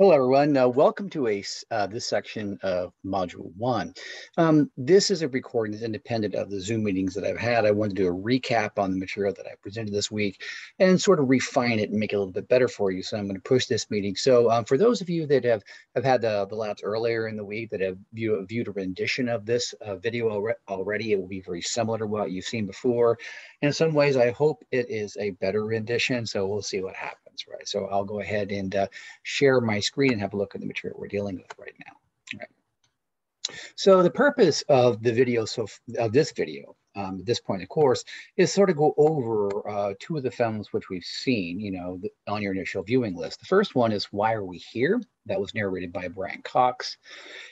Hello, everyone. Uh, welcome to a, uh, this section of Module 1. Um, this is a recording that's independent of the Zoom meetings that I've had. I wanted to do a recap on the material that I presented this week and sort of refine it and make it a little bit better for you. So I'm going to push this meeting. So um, for those of you that have, have had the, the labs earlier in the week that have view, viewed a rendition of this uh, video already, it will be very similar to what you've seen before. In some ways, I hope it is a better rendition. So we'll see what happens right? So I'll go ahead and uh, share my screen and have a look at the material we're dealing with right now. Right. So the purpose of the video, so of this video um, at this point, of course, is sort of go over uh, two of the films which we've seen, you know, the, on your initial viewing list. The first one is Why Are We Here? That was narrated by Brian Cox.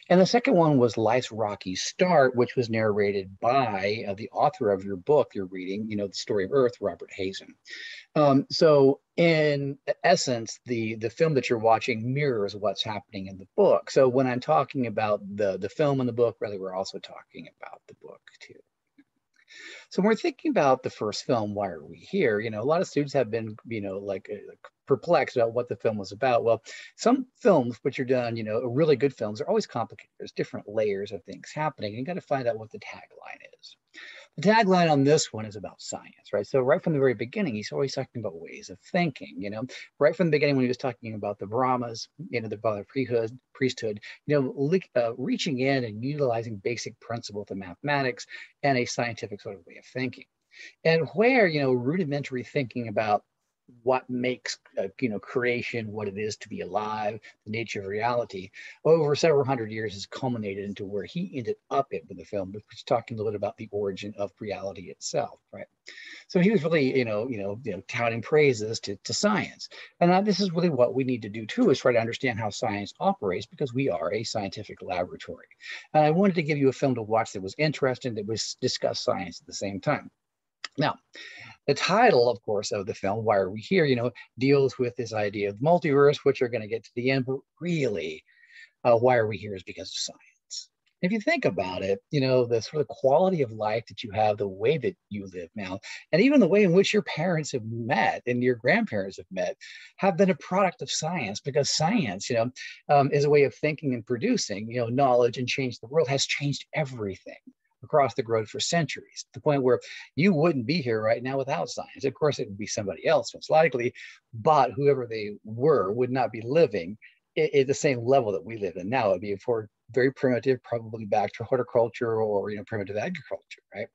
And the second one was Life's Rocky Start, which was narrated by uh, the author of your book you're reading, you know, The Story of Earth, Robert Hazen. Um, so in essence, the, the film that you're watching mirrors what's happening in the book. So when I'm talking about the, the film and the book, really, we're also talking about the book too. So when we're thinking about the first film, why are we here? You know, a lot of students have been, you know, like uh, perplexed about what the film was about. Well, some films which are done, you know, really good films are always complicated. There's different layers of things happening. And you got to find out what the tagline is. The tagline on this one is about science, right? So right from the very beginning, he's always talking about ways of thinking, you know, right from the beginning when he was talking about the Brahmas, you know, the priesthood, priesthood, you know, uh, reaching in and utilizing basic principles of mathematics and a scientific sort of way of thinking. And where, you know, rudimentary thinking about what makes uh, you know creation what it is to be alive the nature of reality over several hundred years has culminated into where he ended up in the film which is talking a little bit about the origin of reality itself right? So he was really you know you know, you know touting praises to, to science. And this is really what we need to do too is try to understand how science operates because we are a scientific laboratory. And i wanted to give you a film to watch that was interesting that was discuss science at the same time. Now, the title, of course, of the film, Why Are We Here, you know, deals with this idea of multiverse, which are going to get to the end, but really, uh, why are we here is because of science. If you think about it, you know, the sort of quality of life that you have, the way that you live now, and even the way in which your parents have met and your grandparents have met, have been a product of science because science, you know, um, is a way of thinking and producing, you know, knowledge and change the world has changed everything across the globe for centuries, to the point where you wouldn't be here right now without science. Of course, it would be somebody else, most likely, but whoever they were would not be living at, the same level that we live in now. It'd be for very primitive, probably back to horticulture or you know primitive agriculture, right?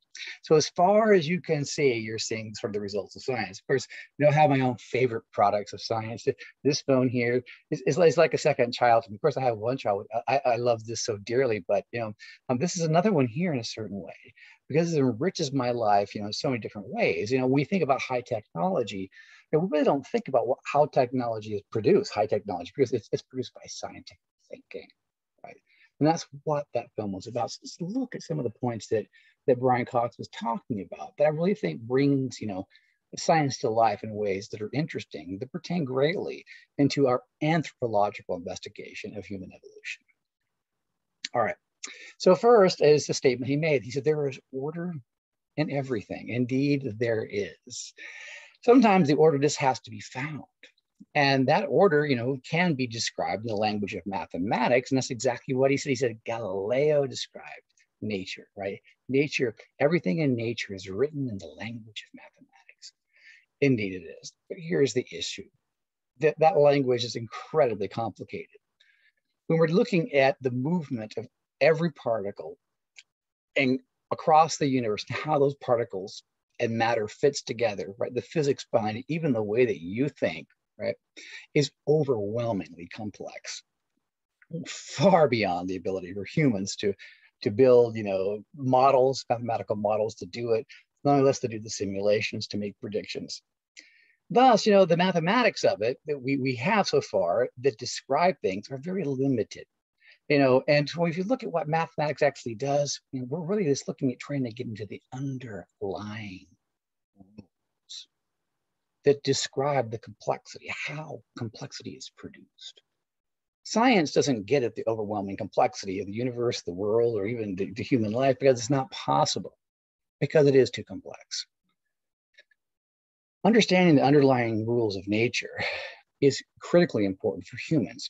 So as far as you can see, you're seeing sort of the results of science. Of course, you know, I have my own favorite products of science. This phone here is, is, is like a second child. Of course, I have one child. I, I love this so dearly, but you know, um, this is another one here in a certain way because it enriches my life, you know, in so many different ways. You know, we think about high technology, and we really don't think about what, how technology is produced, high technology, because it's, it's produced by scientific thinking, right? And that's what that film was about. So just look at some of the points that, that Brian Cox was talking about that I really think brings, you know, science to life in ways that are interesting, that pertain greatly into our anthropological investigation of human evolution. All right. So first is the statement he made. He said, there is order in everything. Indeed, there is. Sometimes the order just has to be found. And that order, you know, can be described in the language of mathematics. And that's exactly what he said. He said Galileo described nature, right? Nature, everything in nature is written in the language of mathematics. Indeed, it is. But here's the issue that, that language is incredibly complicated. When we're looking at the movement of every particle and across the universe, and how those particles and matter fits together, right? The physics behind it, even the way that you think, right, is overwhelmingly complex, far beyond the ability for humans to, to build, you know, models, mathematical models to do it, not only less to do the simulations to make predictions. Thus, you know, the mathematics of it that we, we have so far that describe things are very limited. You know, and so if you look at what mathematics actually does, you know, we're really just looking at trying to get into the underlying that describe the complexity, how complexity is produced. Science doesn't get at the overwhelming complexity of the universe, the world, or even the, the human life because it's not possible, because it is too complex. Understanding the underlying rules of nature is critically important for humans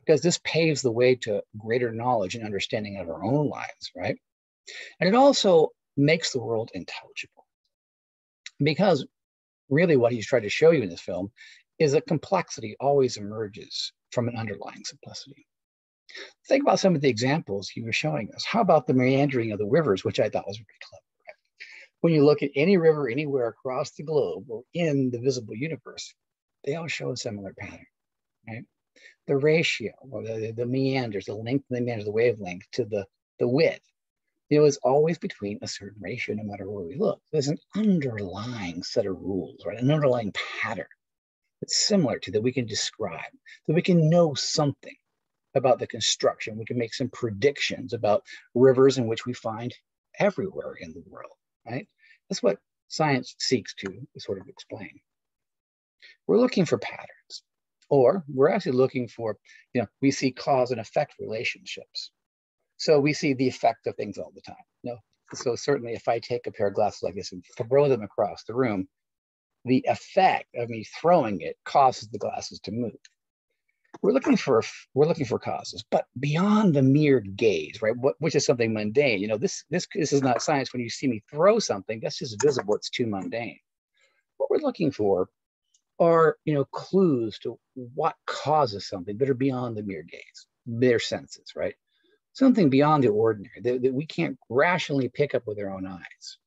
because this paves the way to greater knowledge and understanding of our own lives, right? And it also makes the world intelligible. Because really what he's trying to show you in this film is that complexity always emerges from an underlying simplicity. Think about some of the examples he was showing us. How about the meandering of the rivers, which I thought was very clever. When you look at any river anywhere across the globe or in the visible universe, they all show a similar pattern, right? The ratio, or the, the meanders, the length of the meanders, the wavelength to the, the width, it was always between a certain ratio no matter where we look. There's an underlying set of rules, right? An underlying pattern that's similar to that we can describe, that we can know something about the construction. We can make some predictions about rivers in which we find everywhere in the world, right? That's what science seeks to sort of explain. We're looking for patterns, or we're actually looking for, you know, we see cause and effect relationships. So we see the effect of things all the time. You know? So certainly if I take a pair of glasses like this and throw them across the room, the effect of me throwing it causes the glasses to move. We're looking for we're looking for causes but beyond the mere gaze right? What, which is something mundane. You know this this this is not science. When you see me throw something that's just visible. It's too mundane. What we're looking for are you know clues to what causes something that are beyond the mere gaze their senses right something beyond the ordinary that, that we can't rationally pick up with our own eyes.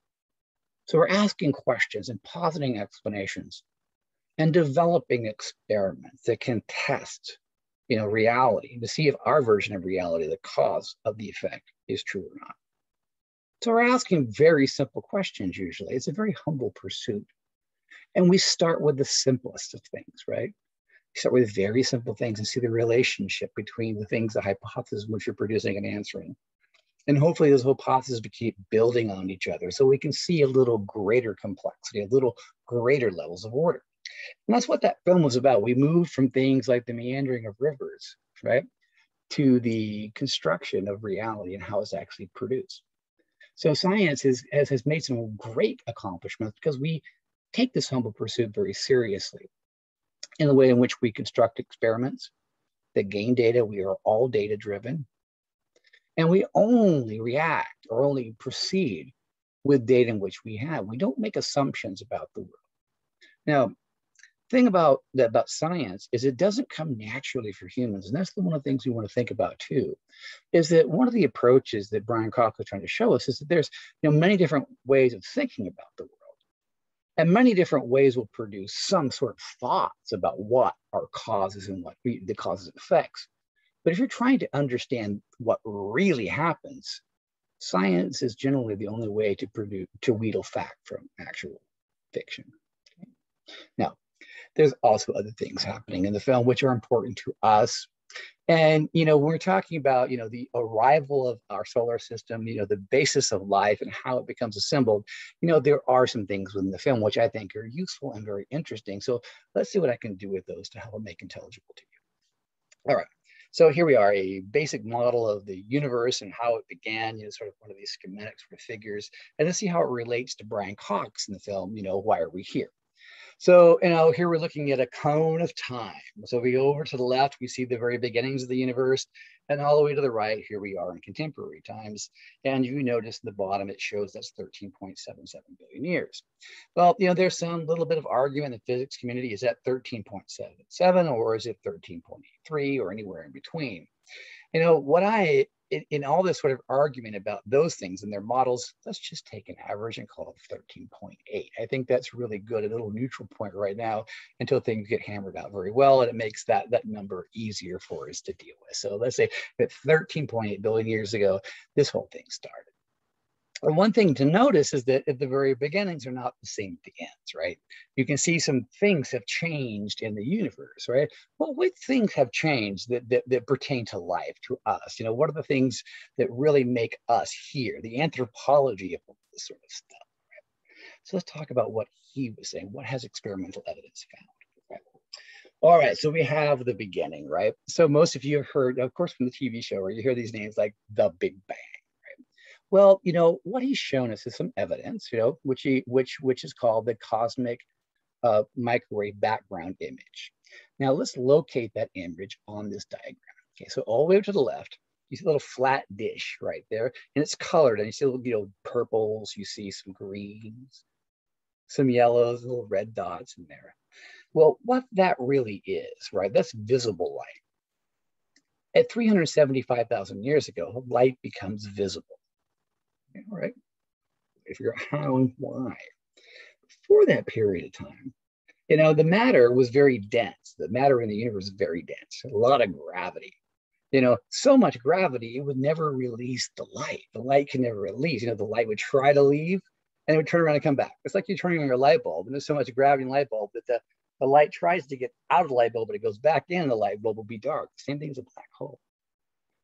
So we're asking questions and positing explanations and developing experiments that can test you know reality to see if our version of reality the cause of the effect is true or not. So we're asking very simple questions usually. It's a very humble pursuit. And we start with the simplest of things right start with very simple things and see the relationship between the things the hypothesis which you're producing and answering and hopefully those hypotheses keep building on each other so we can see a little greater complexity a little greater levels of order and that's what that film was about. We moved from things like the meandering of rivers, right, to the construction of reality and how it's actually produced. So science is, has, has made some great accomplishments because we take this humble pursuit very seriously in the way in which we construct experiments that gain data. We are all data driven. And we only react or only proceed with data in which we have. We don't make assumptions about the world. Now, thing about that about science is it doesn't come naturally for humans and that's the one of the things we want to think about too is that one of the approaches that Brian Cox is trying to show us is that there's you know many different ways of thinking about the world and many different ways will produce some sort of thoughts about what are causes and what the causes and effects but if you're trying to understand what really happens science is generally the only way to produce to wheedle fact from actual fiction now there's also other things happening in the film which are important to us. And, you know, when we're talking about, you know, the arrival of our solar system, you know, the basis of life and how it becomes assembled, you know, there are some things within the film which I think are useful and very interesting. So let's see what I can do with those to help make intelligible to you. All right. So here we are, a basic model of the universe and how it began, you know, sort of one of these schematic sort of figures. And let's see how it relates to Brian Cox in the film, you know, why are we here? So, you know, here we're looking at a cone of time. So we go over to the left, we see the very beginnings of the universe, and all the way to the right, here we are in contemporary times. And you notice in the bottom, it shows that's 13.77 billion years. Well, you know, there's some little bit of argument in the physics community, is that 13.77 or is it 13.83 or anywhere in between? You know, what I in, in, all this sort of argument about those things and their models, let's just take an average and call it 13.8. I think that's really good, a little neutral point right now until things get hammered out very well. And it makes that, that number easier for us to deal with. So let's say that 13.8 billion years ago, this whole thing started. And one thing to notice is that at the very beginnings are not the same at the ends, right? You can see some things have changed in the universe, right? Well, what things have changed that, that, that pertain to life, to us? You know, what are the things that really make us here? The anthropology of this sort of stuff, right? So let's talk about what he was saying. What has experimental evidence found? All right, so we have the beginning, right? So most of you have heard, of course, from the TV show where you hear these names like the Big Bang, well, you know, what he's shown us is some evidence, you know, which he which which is called the cosmic uh, microwave background image. Now let's locate that image on this diagram. Okay, so all the way to the left, you see a little flat dish right there, and it's colored, and you see little, you know, purples, you see some greens, some yellows, little red dots in there. Well, what that really is, right? That's visible light. At 375,000 years ago, light becomes visible, right? If you're how and why. For that period of time, you know, the matter was very dense. The matter in the universe is very dense, a lot of gravity you know, so much gravity, it would never release the light. The light can never release. You know, the light would try to leave and it would turn around and come back. It's like you're turning on your light bulb and there's so much gravity in the light bulb that the, the light tries to get out of the light bulb, but it goes back in, the light bulb will be dark. Same thing as a black hole.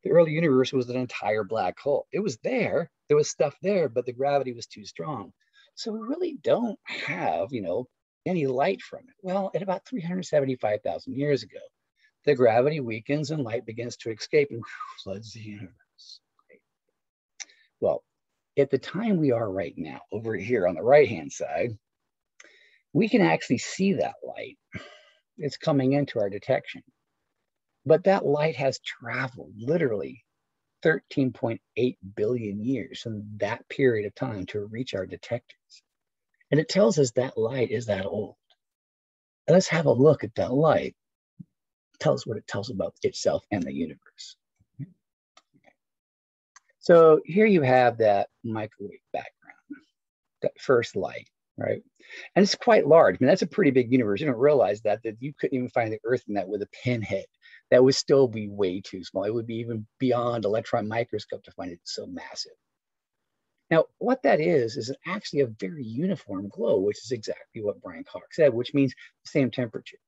The early universe was an entire black hole. It was there, there was stuff there, but the gravity was too strong. So we really don't have, you know, any light from it. Well, at about 375,000 years ago, the gravity weakens and light begins to escape and floods the universe. Well, at the time we are right now, over here on the right-hand side, we can actually see that light. It's coming into our detection. But that light has traveled literally 13.8 billion years in that period of time to reach our detectors. And it tells us that light is that old. let's have a look at that light Tell us what it tells about itself and the universe. So here you have that microwave background, that first light, right? And it's quite large. I mean, that's a pretty big universe. You don't realize that, that you couldn't even find the Earth in that with a pinhead. That would still be way too small. It would be even beyond electron microscope to find it so massive. Now, what that is, is actually a very uniform glow, which is exactly what Brian Cox said, which means the same temperature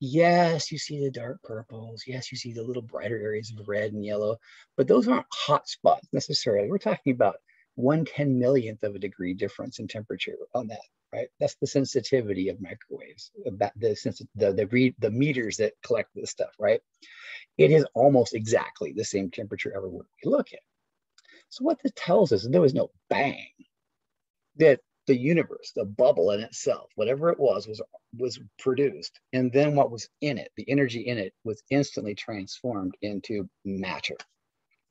yes, you see the dark purples. Yes, you see the little brighter areas of red and yellow, but those aren't hot spots necessarily. We're talking about one ten millionth of a degree difference in temperature on that, right? That's the sensitivity of microwaves, about the sense the the, the meters that collect this stuff, right? It is almost exactly the same temperature everywhere we look at. So what this tells us is there was no bang. That the universe, the bubble in itself, whatever it was, was was produced, and then what was in it, the energy in it, was instantly transformed into matter,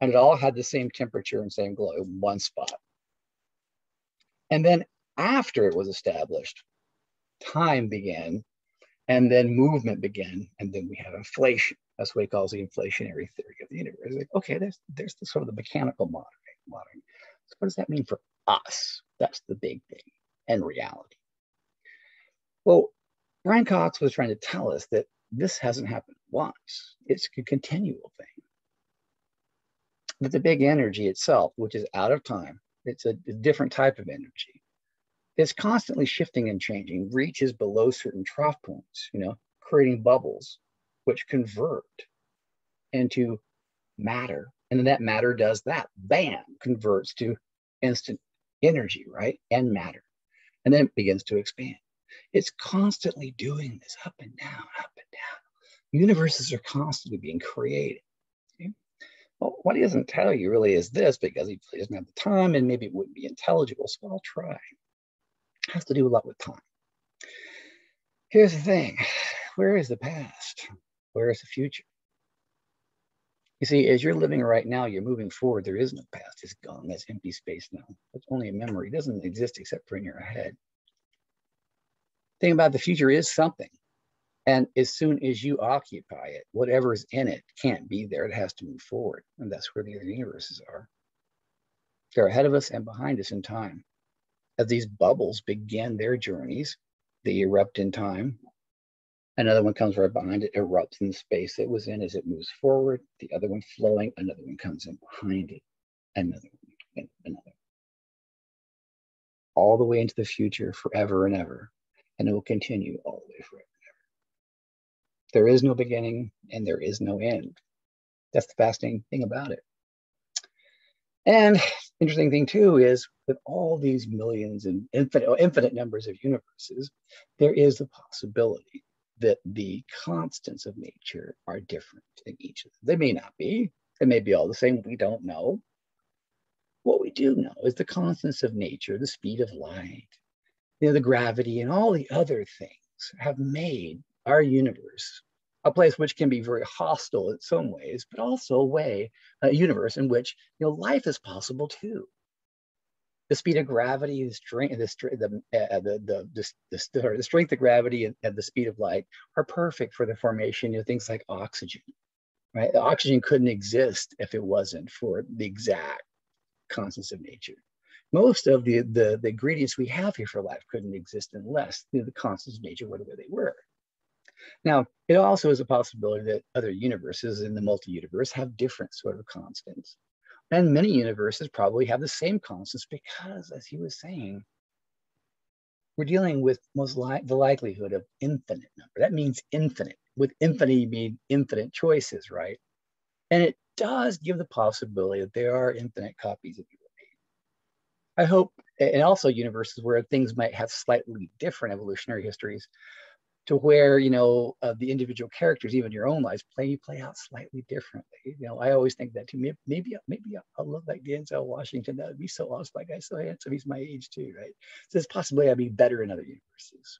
and it all had the same temperature and same glow in one spot. And then after it was established, time began, and then movement began, and then we have inflation. That's what he calls the inflationary theory of the universe. Like, okay, there's there's the sort of the mechanical modern. modern. So what does that mean for us? That's the big thing and reality. Well, Brian Cox was trying to tell us that this hasn't happened once. It's a continual thing. That the big energy itself, which is out of time, it's a, a different type of energy. It's constantly shifting and changing, reaches below certain trough points, you know, creating bubbles, which convert into matter. And then that matter does that, bam, converts to instant energy, right? And matter. And then it begins to expand. It's constantly doing this up and down, up and down. Universes are constantly being created. Well, what he doesn't tell you really is this because he doesn't have the time and maybe it wouldn't be intelligible. So I'll try. Has to do a lot with time. Here's the thing where is the past? Where is the future? You see, as you're living right now, you're moving forward. There is no past. It's gone. That's empty space now. It's only a memory. It doesn't exist except for in your head. Thing about the future is something. And as soon as you occupy it, whatever's in it can't be there. It has to move forward. And that's where the other universes are. They're ahead of us and behind us in time. As these bubbles begin their journeys, they erupt in time Another one comes right behind it, erupts in the space it was in as it moves forward. The other one flowing, another one comes in behind it, another one, another. All the way into the future forever and ever. And it will continue all the way forever and ever. There is no beginning and there is no end. That's the fascinating thing about it. And interesting thing too is with all these millions and infinite, oh, infinite numbers of universes, there is the possibility that the constants of nature are different in each of them. They may not be, they may be all the same, we don't know. What we do know is the constants of nature, the speed of light, you know, the gravity, and all the other things have made our universe a place which can be very hostile in some ways, but also a way, a universe in which you know life is possible too. The speed of gravity, the strength, the the uh, the, the, the, the, the strength of gravity and, and, the speed of light are perfect for the formation of things like oxygen. Right, the oxygen couldn't exist if it wasn't for the exact constants of nature. Most of the, the, the ingredients we have here for life couldn't exist unless know, the constants of nature were the way they were. Now, it also is a possibility that other universes in the multi-universe have different sort of constants. And many universes probably have the same constants because, as he was saying, we're dealing with most li the likelihood of infinite number. That means infinite. With infinite, you mean infinite choices, right? And it does give the possibility that there are infinite copies of you I hope, and also universes where things might have slightly different evolutionary histories to where, you know, uh, the individual characters, even your own lives, play play out slightly differently. You know, I always think that too. Maybe, maybe, maybe I'll look like Denzel Washington. That would be so awesome. Like guy's so handsome. He's my age too, right? So it's possibly I'd be better in other universes.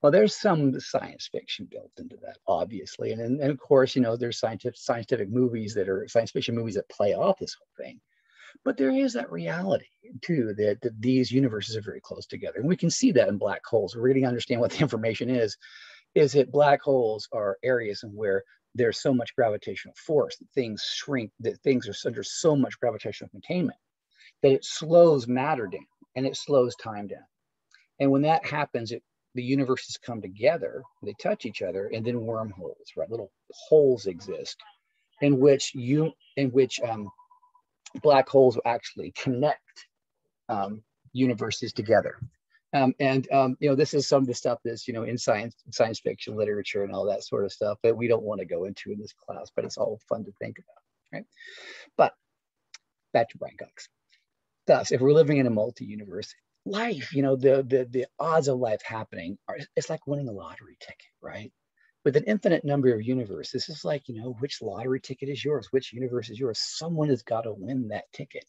Well, there's some science fiction built into that, obviously. And, and, of course, you know, there's scientific, scientific movies that are science fiction movies that play off this whole thing. But there is that reality too that, that these universes are very close together. And we can see that in black holes. We really understand what the information is, is that black holes are areas in where there's so much gravitational force that things shrink, that things are under so much gravitational containment that it slows matter down and it slows time down. And when that happens, it, the universes come together, they touch each other, and then wormholes, right? Little holes exist in which you, in which um, black holes actually connect um, universes together. Um, and um, you know, this is some of the stuff that's you know in science, science fiction literature, and all that sort of stuff that we don't want to go into in this class, but it's all fun to think about, right? But back to Brian Cox. Thus, if we're living in a multi-universe, life, you know, the the the odds of life happening are it's like winning a lottery ticket, right? With an infinite number of universes, this is like, you know, which lottery ticket is yours? Which universe is yours? Someone has got to win that ticket.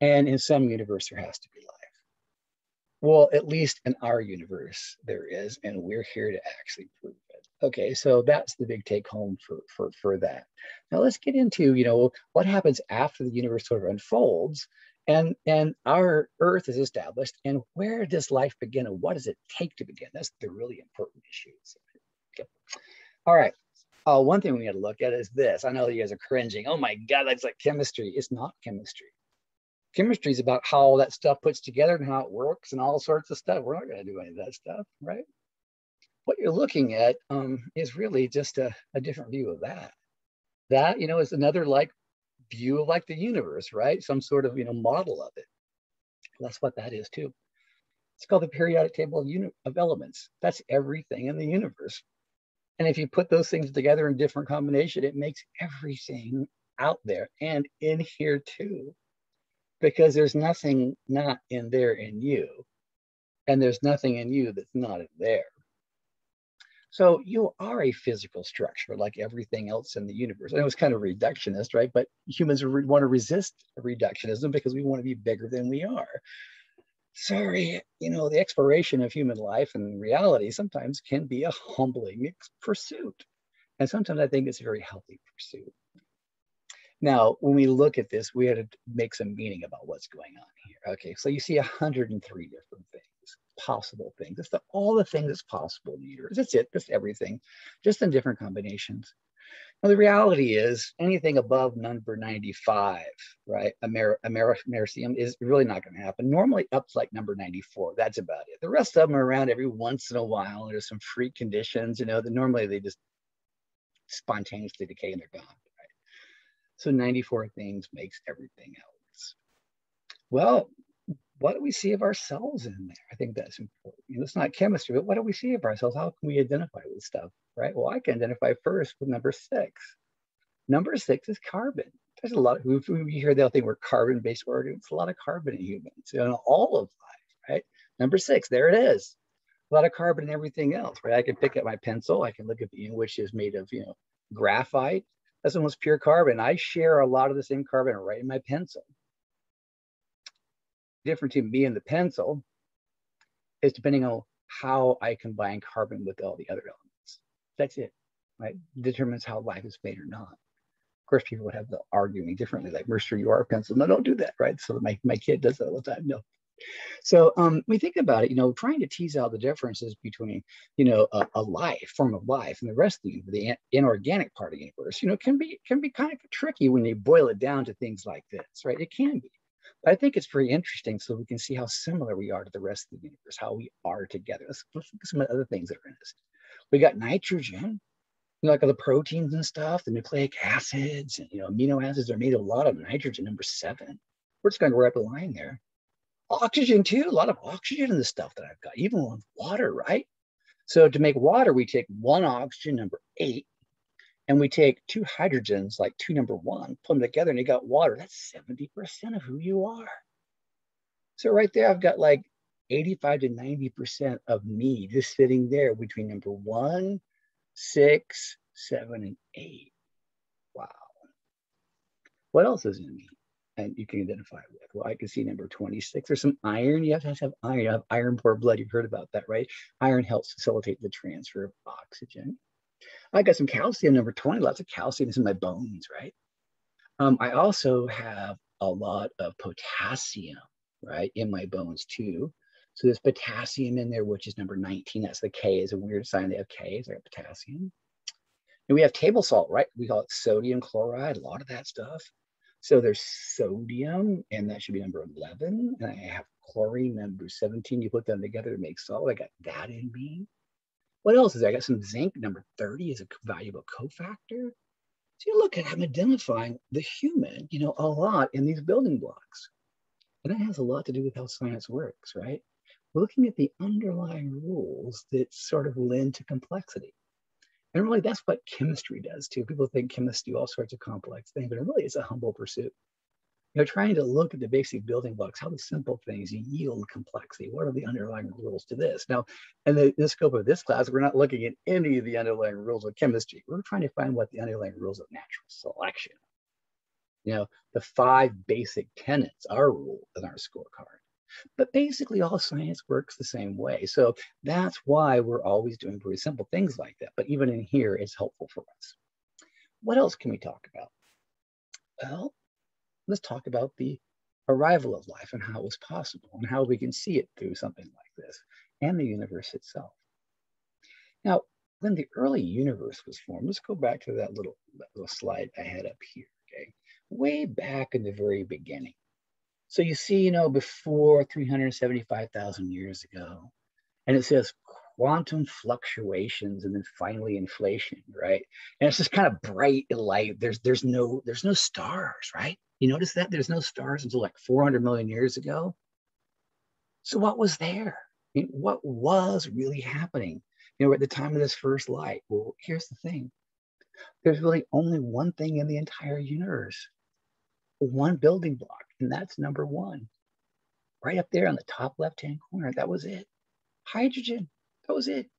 And in some universe, there has to be life. Well, at least in our universe, there is, and we're here to actually prove it. Okay, so that's the big take home for, for, for that. Now let's get into, you know, what happens after the universe sort of unfolds and, and our earth is established and where does life begin and what does it take to begin? That's the really important issues. All right. Uh, one thing we got to look at is this. I know you guys are cringing. Oh my God, that's like chemistry. It's not chemistry. Chemistry is about how all that stuff puts together and how it works and all sorts of stuff. We're not going to do any of that stuff, right? What you're looking at um, is really just a, a different view of that. That, you know, is another like view of like the universe, right? Some sort of, you know, model of it. That's what that is too. It's called the periodic table of, of elements. That's everything in the universe. And if you put those things together in different combination, it makes everything out there and in here too, because there's nothing not in there in you, and there's nothing in you that's not in there. So you are a physical structure like everything else in the universe. I know it's kind of reductionist, right? But humans want to resist reductionism because we want to be bigger than we are sorry, you know, the exploration of human life and reality sometimes can be a humbling pursuit. And sometimes I think it's a very healthy pursuit. Now, when we look at this, we had to make some meaning about what's going on here. Okay, so you see 103 different things, possible things. It's the, all the things that's possible in the universe. That's it, that's everything, just in different combinations. Well, the reality is anything above number 95, right, Amer Amer Americium is really not going to happen. Normally up to like number 94, that's about it. The rest of them are around every once in a while. There's some freak conditions, you know, that normally they just spontaneously decay and they're gone, right? So 94 things makes everything else. Well, what do we see of ourselves in there? I think that's important. You know, it's not chemistry, but what do we see of ourselves? How can we identify with stuff, right? Well, I can identify first with number six. Number six is carbon. There's a lot of, we hear they'll think we're carbon-based organisms. A lot of carbon in humans, know, all of life, right? Number six, there it is. A lot of carbon in everything else, right? I can pick up my pencil. I can look at the which is made of, you know, graphite. That's almost pure carbon. I share a lot of the same carbon right in my pencil difference between me and the pencil is depending on how I combine carbon with all the other elements. That's it. right? Determines how life is made or not. Of course, people would have to argue me differently, like Mercer, you are a pencil. No, don't do that, right? So my, my kid does that all the time. No. So um, we think about it, you know, trying to tease out the differences between, you know, a, a life, form of life, and the rest of the, the inorganic part of the universe, you know, can be can be kind of tricky when you boil it down to things like this, right? It can be. But I think it's very interesting so we can see how similar we are to the rest of the universe, how we are together. Let's, let's look at some of the other things that are in this. We got nitrogen, you know, like all the proteins and stuff, the nucleic acids, and you know, amino acids are made of a lot of nitrogen, number seven. We're just going to right up the line there. Oxygen too, a lot of oxygen in the stuff that I've got, even with water, right? So to make water, we take one oxygen, number eight, and we take two hydrogens, like two number one, put them together and you got water. That's 70% of who you are. So right there, I've got like 85 to 90% of me just sitting there between number one, six, seven, and eight. Wow. What else is in me? And you can identify with. Well, I can see number 26. There's some iron. You have to have iron. You have iron poor blood. You've heard about that, right? Iron helps facilitate the transfer of oxygen. I got some calcium, number 20, lots of calcium is in my bones, right? Um, I also have a lot of potassium, right, in my bones too. So there's potassium in there, which is number 19. That's the K is a weird sign they have K. So I got potassium. And we have table salt, right? We call it sodium chloride, a lot of that stuff. So there's sodium, and that should be number 11. And I have chlorine, number 17. You put them together to make salt. I got that in me. What else is there? I got some zinc, number 30 is a valuable cofactor. So you look at, I'm identifying the human, you know, a lot in these building blocks. And that has a lot to do with how science works, right? We're looking at the underlying rules that sort of lend to complexity. And really, that's what chemistry does too. People think chemists do all sorts of complex things, but it really, it's a humble pursuit you know, trying to look at the basic building blocks, how the simple things yield complexity. What are the underlying rules to this? Now, in the, the, scope of this class, we're not looking at any of the underlying rules of chemistry. We're trying to find what the underlying rules of natural selection. You know, the five basic tenets are ruled in our scorecard. But basically, all science works the same way. So that's why we're always doing very simple things like that. But even in here, it's helpful for us. What else can we talk about? Well, let's talk about the arrival of life and how it was possible and how we can see it through something like this and the universe itself. Now, when the early universe was formed, let's go back to that little, that little slide I had up here, okay? Way back in the very beginning. So you see, you know, before 375,000 years ago, and it says quantum fluctuations and then finally inflation, right? And it's just kind of bright light. There's there's no there's no stars, right? You notice that there's no stars until like 400 million years ago. So what was there? I mean, what was really happening? You know, at the time of this first light. Well, here's the thing. There's really only one thing in the entire universe, one building block, and that's number one. Right up there on the top left-hand corner, that was it. Hydrogen, that was it.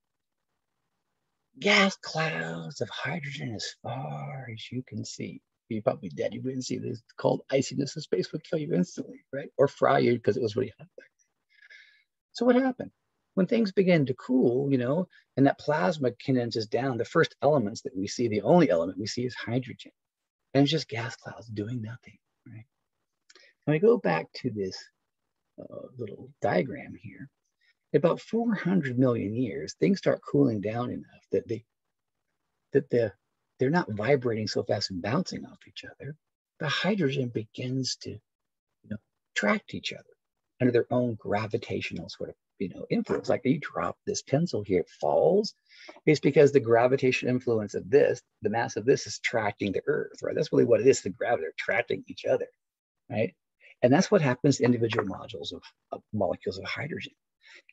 Gas clouds of hydrogen as far as you can see you're probably dead. You wouldn't see this. Cold iciness in space would kill you instantly, right? Or fry you because it was really hot back then. So what happened? When things begin to cool, you know, and that plasma condenses down, the first elements that we see, the only element we see is hydrogen. And it's just gas clouds doing nothing, right? Now we go back to this uh, little diagram here. About 400 million years, things start cooling down enough that they that the they're not vibrating so fast and bouncing off each other. The hydrogen begins to, you know, attract each other under their own gravitational sort of, you know, influence. Like you drop this pencil here, it falls. It's because the gravitational influence of this, the mass of this is attracting the earth, right? That's really what it is, the gravity, attracting each other, right? And that's what happens to individual modules of, of molecules of hydrogen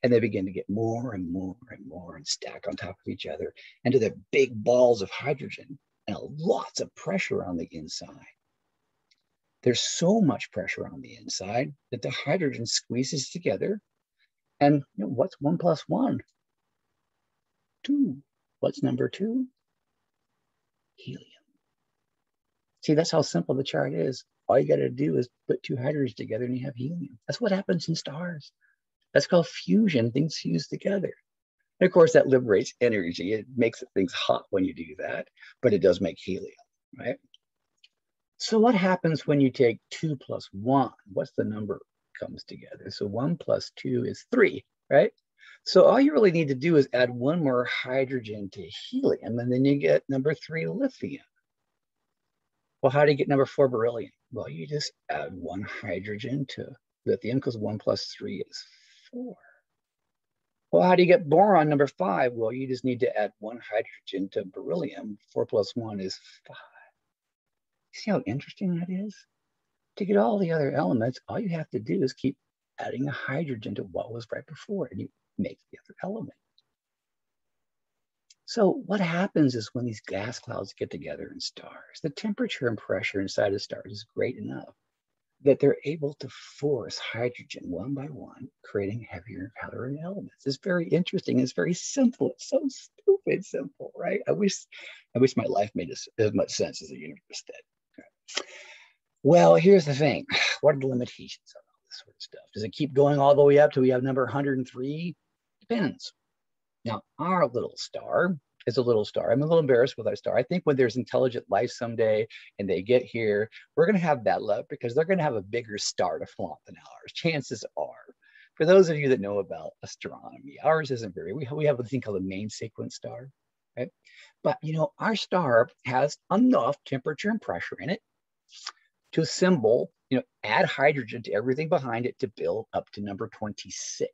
and they begin to get more and more and more and stack on top of each other into the big balls of hydrogen and lots of pressure on the inside. There's so much pressure on the inside that the hydrogen squeezes together. And you know, what's one plus one? Two. What's number two? Helium. See, that's how simple the chart is. All you got to do is put two hydrogens together and you have helium. That's what happens in stars. That's called fusion. Things fuse together. And of course, that liberates energy. It makes things hot when you do that, but it does make helium, right? So what happens when you take two plus one? What's the number comes together? So one plus two is three, right? So all you really need to do is add one more hydrogen to helium, and then you get number three lithium. Well, how do you get number four beryllium? Well, you just add one hydrogen to lithium because one plus three is four. Well, how do you get boron number five? Well, you just need to add one hydrogen to beryllium. Four plus one is five. See how interesting that is? To get all the other elements, all you have to do is keep adding a hydrogen to what was right before, and you make the other element. So what happens is when these gas clouds get together in stars, the temperature and pressure inside the stars is great enough that they're able to force hydrogen one by one, creating heavier and heavier elements. It's very interesting. It's very simple. It's so stupid simple, right? I wish, I wish my life made as, as much sense as the universe did. Okay. Well, here's the thing. What are the limitations of all this sort of stuff? Does it keep going all the way up till we have number 103? Depends. Now, our little star is a little star. I'm a little embarrassed with our star. I think when there's intelligent life someday and they get here, we're going to have that love because they're going to have a bigger star to flaunt than ours. Chances are. For those of you that know about astronomy, ours isn't very, we, we have a thing called a main sequence star, right? But, you know, our star has enough temperature and pressure in it to assemble, you know, add hydrogen to everything behind it to build up to number 26.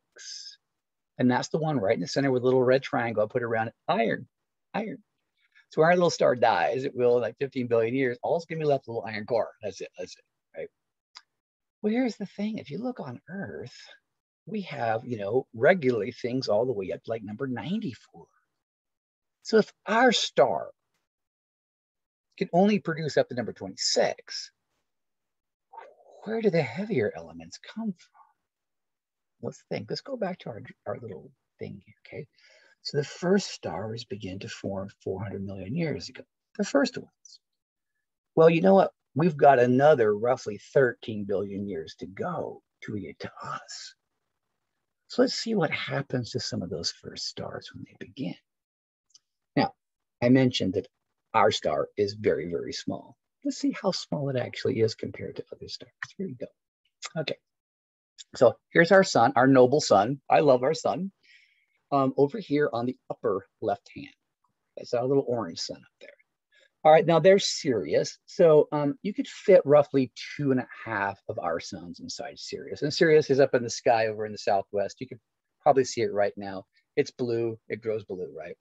And that's the one right in the center with a little red triangle I put around iron, iron. So our little star dies, it will in like 15 billion years, all gonna be left a little iron core. That's it, that's it, right? Well, here's the thing, if you look on Earth, we have, you know, regularly things all the way up to like number 94. So if our star can only produce up to number 26, where do the heavier elements come from? let's think. Let's go back to our, our little thing here, okay? So the first stars begin to form 400 million years ago, the first ones. Well, you know what? We've got another roughly 13 billion years to go to get to us. So let's see what happens to some of those first stars when they begin. Now, I mentioned that our star is very, very small. Let's see how small it actually is compared to other stars. Here we go. Okay, so here's our sun, our noble sun. I love our sun. Um, over here on the upper left hand. That's our little orange sun up there. All right, now they're Sirius. So um, you could fit roughly two and a half of our suns inside Sirius. And Sirius is up in the sky over in the southwest. You could probably see it right now. It's blue, it grows blue, right?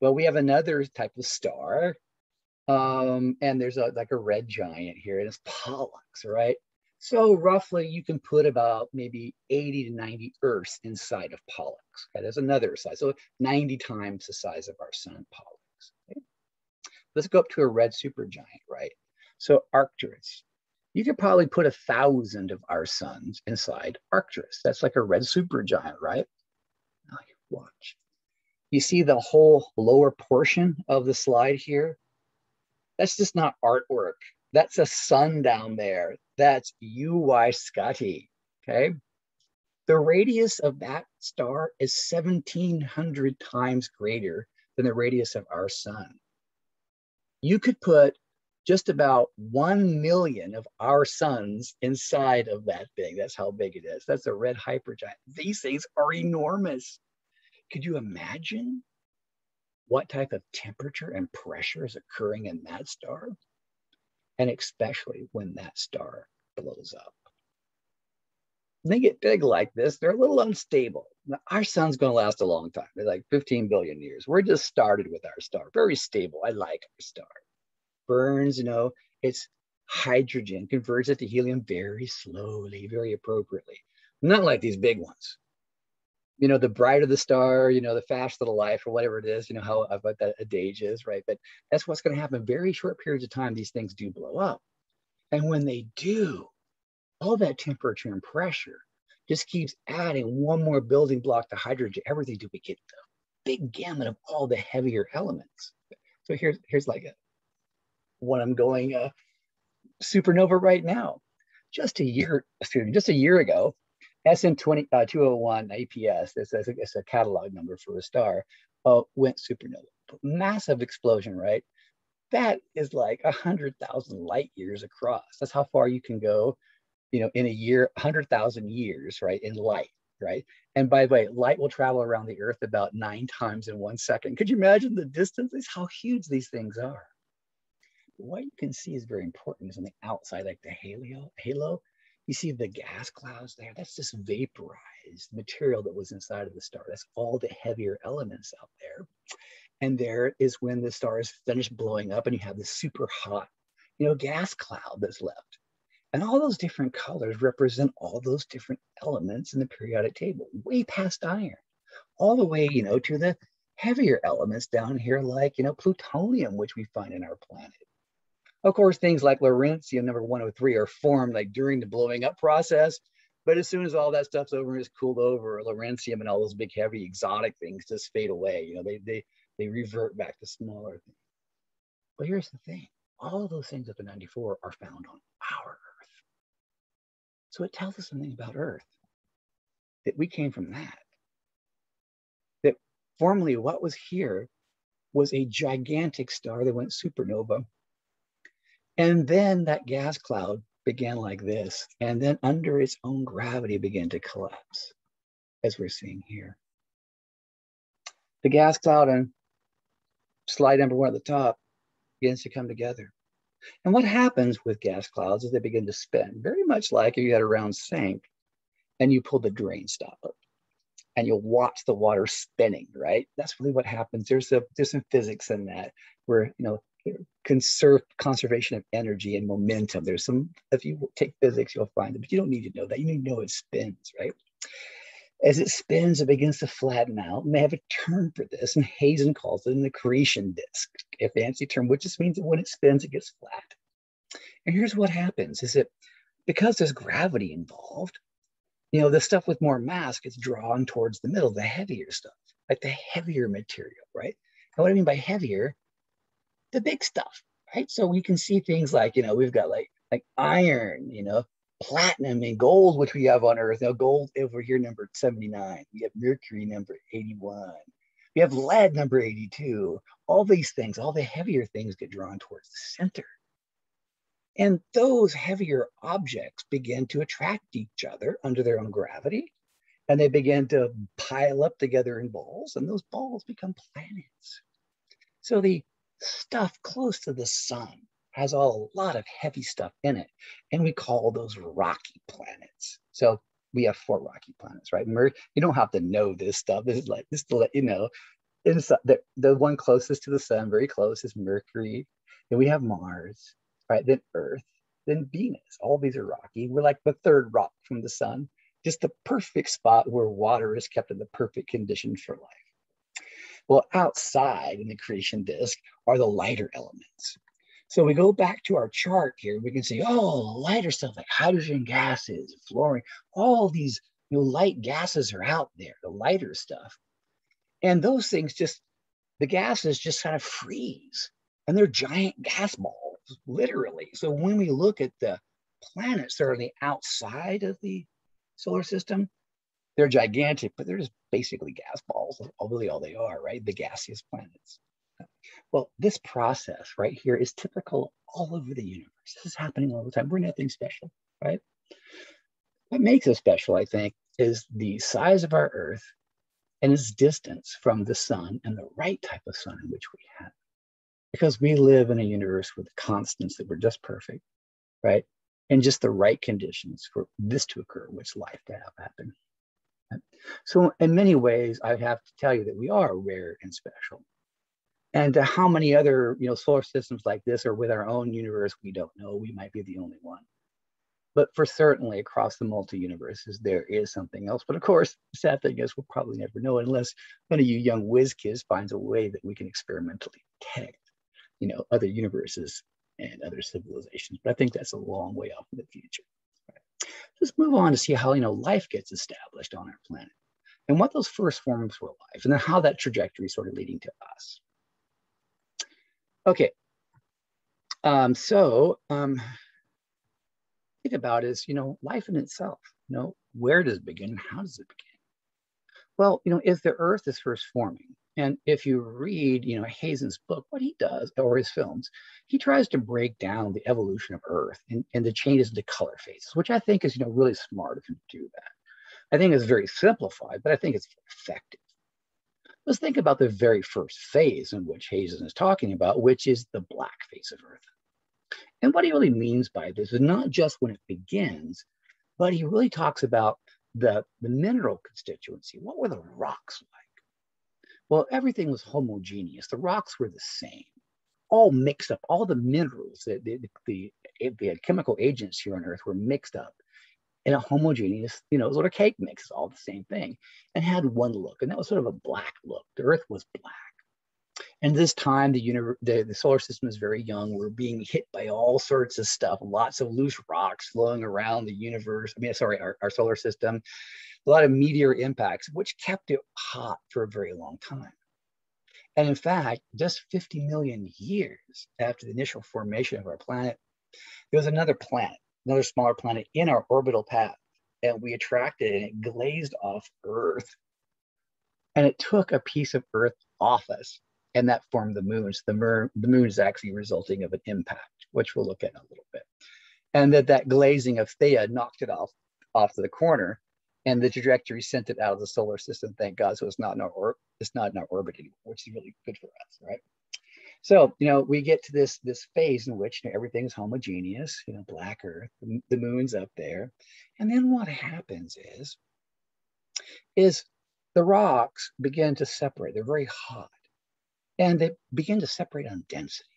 Well, we have another type of star. Um, and there's a, like a red giant here, and it's Pollux, right? So roughly you can put about maybe 80 to 90 Earths inside of Pollux. Okay, that's another size. So 90 times the size of our sun, Pollux. Okay? Let's go up to a red supergiant, right? So Arcturus. You could probably put a thousand of our suns inside Arcturus. That's like a red supergiant, right? Watch. You see the whole lower portion of the slide here? That's just not artwork. That's a sun down there. That's UY Scuti, okay? The radius of that star is 1700 times greater than the radius of our sun. You could put just about 1 million of our suns inside of that thing. That's how big it is. That's a red hypergiant. These things are enormous. Could you imagine what type of temperature and pressure is occurring in that star? And especially when that star blows up. They get big like this, they're a little unstable. Now, our sun's going to last a long time. They're like 15 billion years. We're just started with our star. Very stable. I like our star. Burns, you know, it's hydrogen, converts it to helium very slowly, very appropriately. Not like these big ones you know, the brighter the star, you know, the faster the life or whatever it is, you know, how about that adage is, right? But that's what's going to happen. Very short periods of time, these things do blow up. And when they do, all that temperature and pressure just keeps adding one more building block to hydrogen, everything to get the big gamut of all the heavier elements. So here's here's like a what I'm going uh, supernova right now. Just a year, excuse me, just a year ago, SN20, uh, 201 APS, it's, it's a catalog number for a star, uh, went supernova. Massive explosion, right? That is like 100,000 light years across. That's how far you can go, you know, in a year, 100,000 years, right, in light, right? And by the way, light will travel around the Earth about nine times in one second. Could you imagine the distances? How huge these things are. What you can see is very important is on the outside, like the halo, halo, you see the gas clouds there, that's just vaporized material that was inside of the star. That's all the heavier elements out there. And there is when the star is finished blowing up and you have this super hot, you know, gas cloud that's left. And all those different colors represent all those different elements in the periodic table, way past iron, all the way, you know, to the heavier elements down here, like, you know, plutonium, which we find in our planet. Of course, things like lawrencium number 103 are formed like during the blowing up process. But as soon as all that stuff's over and is cooled over, lawrencium and all those big, heavy, exotic things just fade away. You know, they they they revert back to smaller things. But here's the thing: all those things up in 94 are found on our Earth. So it tells us something about Earth that we came from that. That formerly, what was here was a gigantic star that went supernova and then that gas cloud began like this, and then under its own gravity began to collapse, as we're seeing here. The gas cloud and slide number one at the top begins to come together. And what happens with gas clouds is they begin to spin, very much like if you had a round sink and you pull the drain stopper and you'll watch the water spinning, right? That's really what happens. There's a there's some physics in that where you know conserve conservation of energy and momentum. There's some, if you take physics, you'll find it, but you don't need to know that. You need to know it spins, right? As it spins, it begins to flatten out. And they have a term for this, and Hazen calls it an accretion disk, a fancy term, which just means that when it spins, it gets flat. And here's what happens is that because there's gravity involved, you know, the stuff with more mass gets drawn towards the middle, the heavier stuff, like the heavier material, right? And what I mean by heavier the big stuff, right? So we can see things like, you know, we've got like like iron, you know, platinum and gold, which we have on Earth. Now gold over here, number 79. We have mercury, number 81. We have lead, number 82. All these things, all the heavier things get drawn towards the center. And those heavier objects begin to attract each other under their own gravity. And they begin to pile up together in balls, and those balls become planets. So the stuff close to the sun has a lot of heavy stuff in it. And we call those rocky planets. So we have four rocky planets, right? Mer- you don't have to know this stuff. This is like, just to let you know. Inside, the, the one closest to the sun, very close, is Mercury. Then we have Mars, right? Then Earth, then Venus. All these are rocky. We're like the third rock from the sun, just the perfect spot where water is kept in the perfect condition for life. Well, outside in the accretion disk are the lighter elements. So we go back to our chart here, we can see, oh, lighter stuff like hydrogen gases, fluorine, all these you know, light gases are out there, the lighter stuff. And those things just, the gases just kind of freeze and they're giant gas balls, literally. So when we look at the planets that are on the outside of the solar system, they're gigantic, but they're just basically gas balls, really all they are, right? The gaseous planets. Well, this process right here is typical all over the universe. This is happening all the time. We're nothing special, right? What makes us special, I think, is the size of our Earth and its distance from the sun and the right type of sun in which we have. Because we live in a universe with constants that were just perfect, right? And just the right conditions for this to occur, which life to have happen. So in many ways, I have to tell you that we are rare and special. And uh, how many other you know, solar systems like this are with our own universe, we don't know. We might be the only one. But for certainly across the multi-universes, there is something else. But of course, the sad thing is we'll probably never know unless one of you young whiz kids finds a way that we can experimentally detect, you know, other universes and other civilizations. But I think that's a long way off in the future. Let's move on to see how you know life gets established on our planet and what those first forms were life and then how that trajectory sort of leading to us. Okay, um, so um, think about is you know life in itself. You know where does it begin? How does it begin? Well, you know, if the Earth is first forming, and if you read, you know, Hazen's book, what he does, or his films, he tries to break down the evolution of Earth and, and the changes in the color phases, which I think is, you know, really smart of him to do that. I think it's very simplified, but I think it's effective. Let's think about the very first phase in which Hazen is talking about, which is the black phase of Earth. And what he really means by this is not just when it begins, but he really talks about the, the mineral constituency. What were the rocks like? Well, everything was homogeneous. The rocks were the same, all mixed up. All the minerals, the, the, the, eh, the chemical agents here on Earth were mixed up in a homogeneous, you know, sort of cake mix, all the same thing, and had one look, and that was sort of a black look. The Earth was black. And this time, the, universe, the, the solar system is very young. We're being hit by all sorts of stuff, lots of loose rocks flowing around the universe. I mean, sorry, our, our solar system, a lot of meteor impacts, which kept it hot for a very long time. And in fact, just 50 million years after the initial formation of our planet, there was another planet, another smaller planet in our orbital path. And we attracted it and it glazed off Earth. And it took a piece of Earth off us and that formed the moon. So the, moon, the moon is actually resulting of an impact, which we'll look at in a little bit. And that that glazing of Theia knocked it off, off to the corner and the trajectory sent it out of the solar system, thank God. So it's not in our, or, it's not in our orbit anymore, which is really good for us, right? So, you know, we get to this, this phase in which you know, everything's homogeneous, you know, black earth, the moon's up there. And then what happens is, is the rocks begin to separate. They're very hot and they begin to separate on density.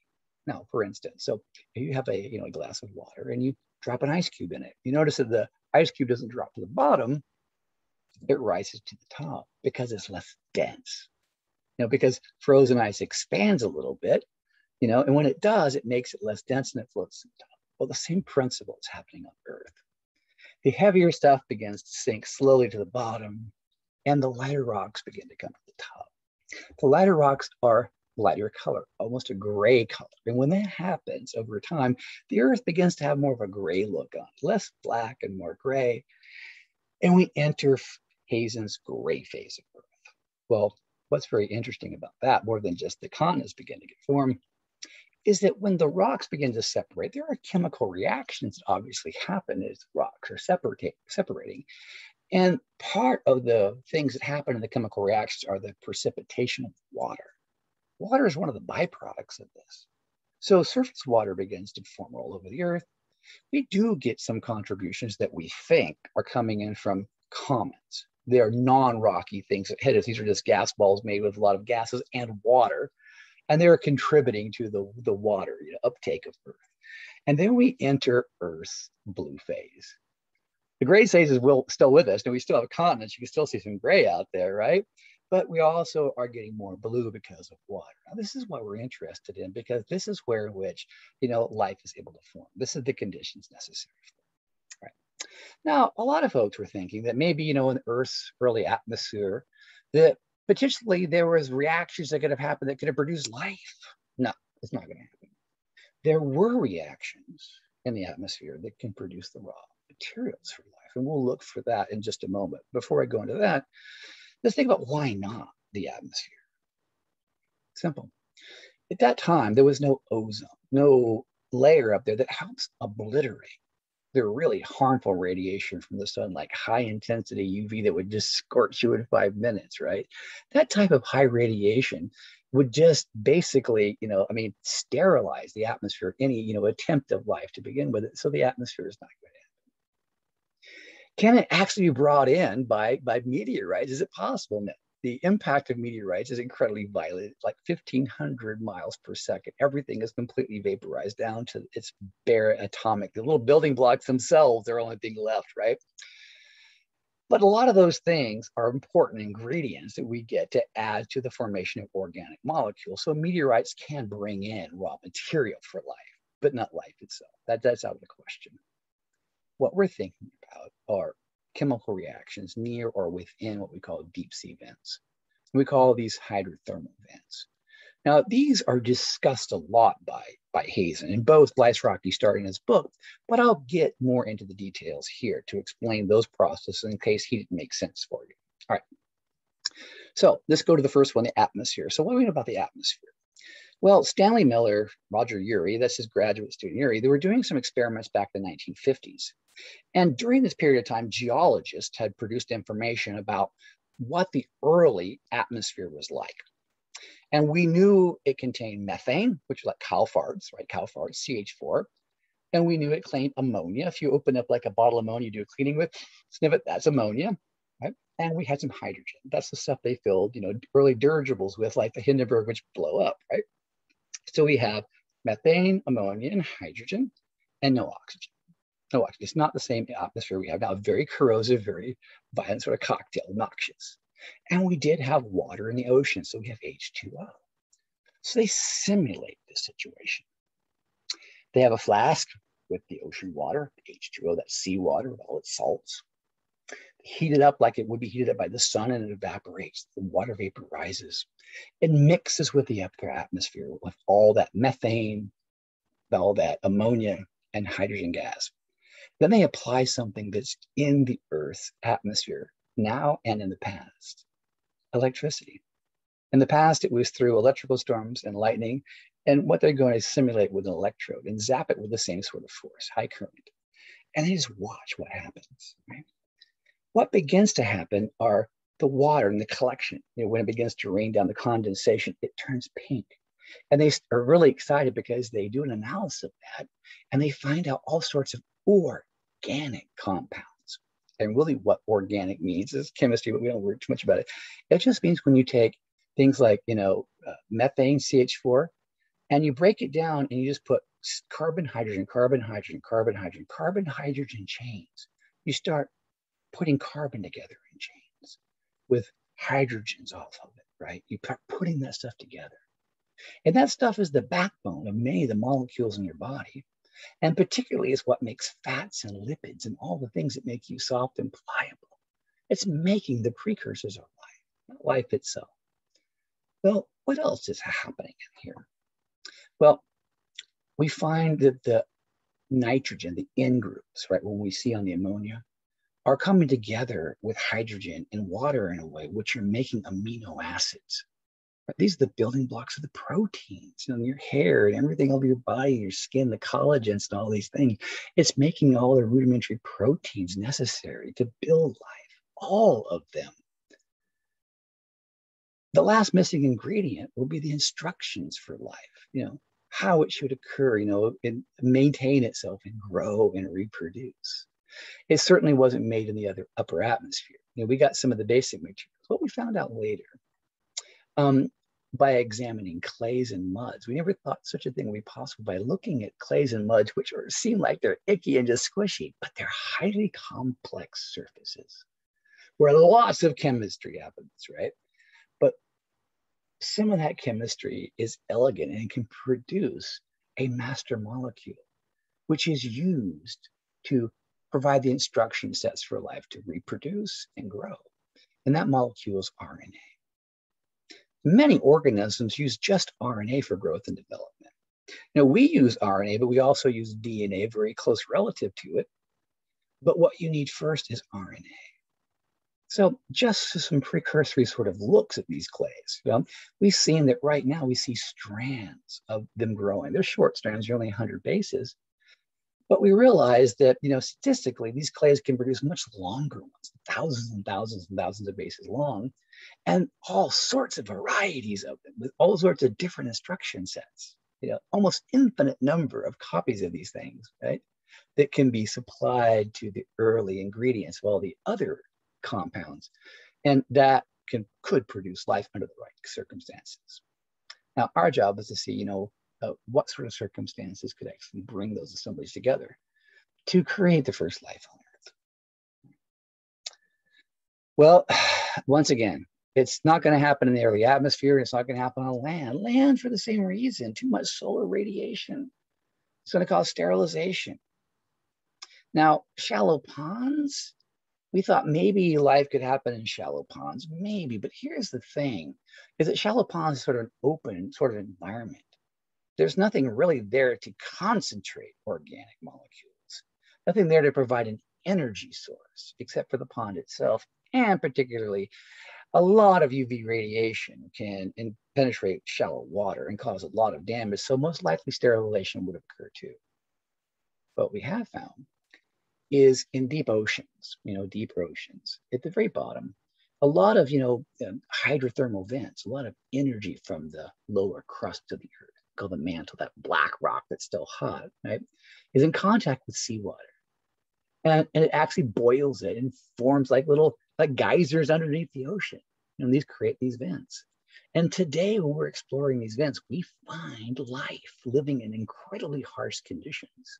Now, for instance, so you have a you know a glass of water and you drop an ice cube in it. You notice that the ice cube doesn't drop to the bottom; it rises to the top because it's less dense. You know, because frozen ice expands a little bit, you know, and when it does, it makes it less dense and it floats to the top. Well, the same principle is happening on Earth. The heavier stuff begins to sink slowly to the bottom, and the lighter rocks begin to come to the top. The lighter rocks are lighter color, almost a gray color. And when that happens over time, the earth begins to have more of a gray look on less black and more gray. And we enter Hazen's gray phase of Earth. Well, what's very interesting about that, more than just the continents begin to get formed, is that when the rocks begin to separate, there are chemical reactions that obviously happen as rocks are separating. And part of the things that happen in the chemical reactions are the precipitation of water. Water is one of the byproducts of this. So surface water begins to form all over the earth. We do get some contributions that we think are coming in from comets. They are non-rocky things that hit us. These are just gas balls made with a lot of gases and water. And they're contributing to the, the water you know, uptake of Earth. And then we enter Earth's blue phase the gray phase is will still with us, and we still have continents. You can still see some gray out there, right? But we also are getting more blue because of water. Now, this is what we're interested in because this is where in which you know life is able to form. This is the conditions necessary. Right. Now, a lot of folks were thinking that maybe you know in Earth's early atmosphere, that potentially there was reactions that could have happened that could have produced life. No, it's not going to happen. There were reactions in the atmosphere that can produce the raw materials for life. And we'll look for that in just a moment. Before I go into that, let's think about why not the atmosphere. Simple. At that time, there was no ozone, no layer up there that helps obliterate the really harmful radiation from the sun, like high intensity UV that would just scorch you in five minutes, right? That type of high radiation would just basically, you know, I mean, sterilize the atmosphere, any, you know, attempt of life to begin with. It. So the atmosphere is not good can it actually be brought in by, by meteorites? Is it possible? No. The impact of meteorites is incredibly violent, like 1500 miles per second. Everything is completely vaporized down to its bare atomic. The little building blocks themselves are the only thing left, right? But a lot of those things are important ingredients that we get to add to the formation of organic molecules. So meteorites can bring in raw material for life, but not life itself. That, that's out of the question. What we're thinking are chemical reactions near or within what we call deep sea vents. We call these hydrothermal vents. Now, these are discussed a lot by by Hazen. in both Life's Rocky Start in his book, but I'll get more into the details here to explain those processes in case he didn't make sense for you. All right. So let's go to the first one, the atmosphere. So what do we know about the atmosphere? Well, Stanley Miller, Roger Urey, that's his graduate student Urey, they were doing some experiments back in the 1950s. And during this period of time, geologists had produced information about what the early atmosphere was like. And we knew it contained methane, which is like cow farts, right? Cow farts, CH4. And we knew it contained ammonia. If you open up like a bottle of ammonia you do a cleaning with, sniff it, that's ammonia, right? And we had some hydrogen. That's the stuff they filled, you know, early dirigibles with, like the Hindenburg, which blow up, right? So we have methane, ammonia, and hydrogen, and no oxygen. No oxygen. It's not the same atmosphere we have now. Very corrosive, very violent sort of cocktail, noxious. And we did have water in the ocean, so we have H2O. So they simulate this situation. They have a flask with the ocean water, H2O, that seawater with all its salts. Heat it up like it would be heated up by the sun and it evaporates. The water vapor rises. It mixes with the atmosphere with all that methane, all that ammonia and hydrogen gas. Then they apply something that's in the Earth's atmosphere now and in the past electricity. In the past, it was through electrical storms and lightning, and what they're going to simulate with an electrode and zap it with the same sort of force, high current. And they just watch what happens. Right? What begins to happen are the water in the collection. You know, when it begins to rain down the condensation, it turns pink. And they are really excited because they do an analysis of that and they find out all sorts of organic compounds and really what organic means is chemistry, but we don't worry too much about it. It just means when you take things like, you know, uh, methane, CH4, and you break it down and you just put carbon, hydrogen, carbon, hydrogen, carbon, hydrogen, carbon, hydrogen chains. You start putting carbon together in chains with hydrogens off of it, right? You start putting that stuff together. And that stuff is the backbone of many of the molecules in your body and particularly is what makes fats and lipids and all the things that make you soft and pliable. It's making the precursors of life, not life itself. Well, what else is happening in here? Well, we find that the nitrogen, the N groups, right, when we see on the ammonia, are coming together with hydrogen and water in a way, which are making amino acids. These are the building blocks of the proteins, you know, your hair and everything over your body, your skin, the collagens and all these things. It's making all the rudimentary proteins necessary to build life, all of them. The last missing ingredient will be the instructions for life, you know, how it should occur, you know, and maintain itself and grow and reproduce. It certainly wasn't made in the other upper atmosphere. You know, we got some of the basic materials. What we found out later um, by examining clays and muds. We never thought such a thing would be possible by looking at clays and muds, which are, seem like they're icky and just squishy, but they're highly complex surfaces where lots of chemistry happens, right? But some of that chemistry is elegant and can produce a master molecule, which is used to provide the instruction sets for life to reproduce and grow. And that molecule is RNA. Many organisms use just RNA for growth and development. Now, we use RNA, but we also use DNA, very close relative to it. But what you need first is RNA. So just some precursory sort of looks at these clays. Know, we've seen that right now we see strands of them growing. They're short strands, they're only 100 bases. But we realized that, you know, statistically, these clays can produce much longer ones, thousands and thousands and thousands of bases long, and all sorts of varieties of them with all sorts of different instruction sets. You know, almost infinite number of copies of these things, right? That can be supplied to the early ingredients of all the other compounds. And that can could produce life under the right circumstances. Now, our job is to see, you know, what sort of circumstances could actually bring those assemblies together to create the first life on Earth. Well, once again, it's not going to happen in the early atmosphere. It's not going to happen on land. Land for the same reason, too much solar radiation. It's going to cause sterilization. Now, shallow ponds, we thought maybe life could happen in shallow ponds, maybe. But here's the thing, is that shallow ponds is sort of an open sort of environment. There's nothing really there to concentrate organic molecules, nothing there to provide an energy source except for the pond itself, and particularly a lot of UV radiation can penetrate shallow water and cause a lot of damage. So most likely sterilization would occur too. What we have found is in deep oceans, you know, deep oceans, at the very bottom, a lot of, you know, um, hydrothermal vents, a lot of energy from the lower crust of the earth, the mantle, that black rock that's still hot, right, is in contact with seawater. And, and it actually boils it and forms like little like geysers underneath the ocean. And these create these vents. And today, when we're exploring these vents, we find life living in incredibly harsh conditions.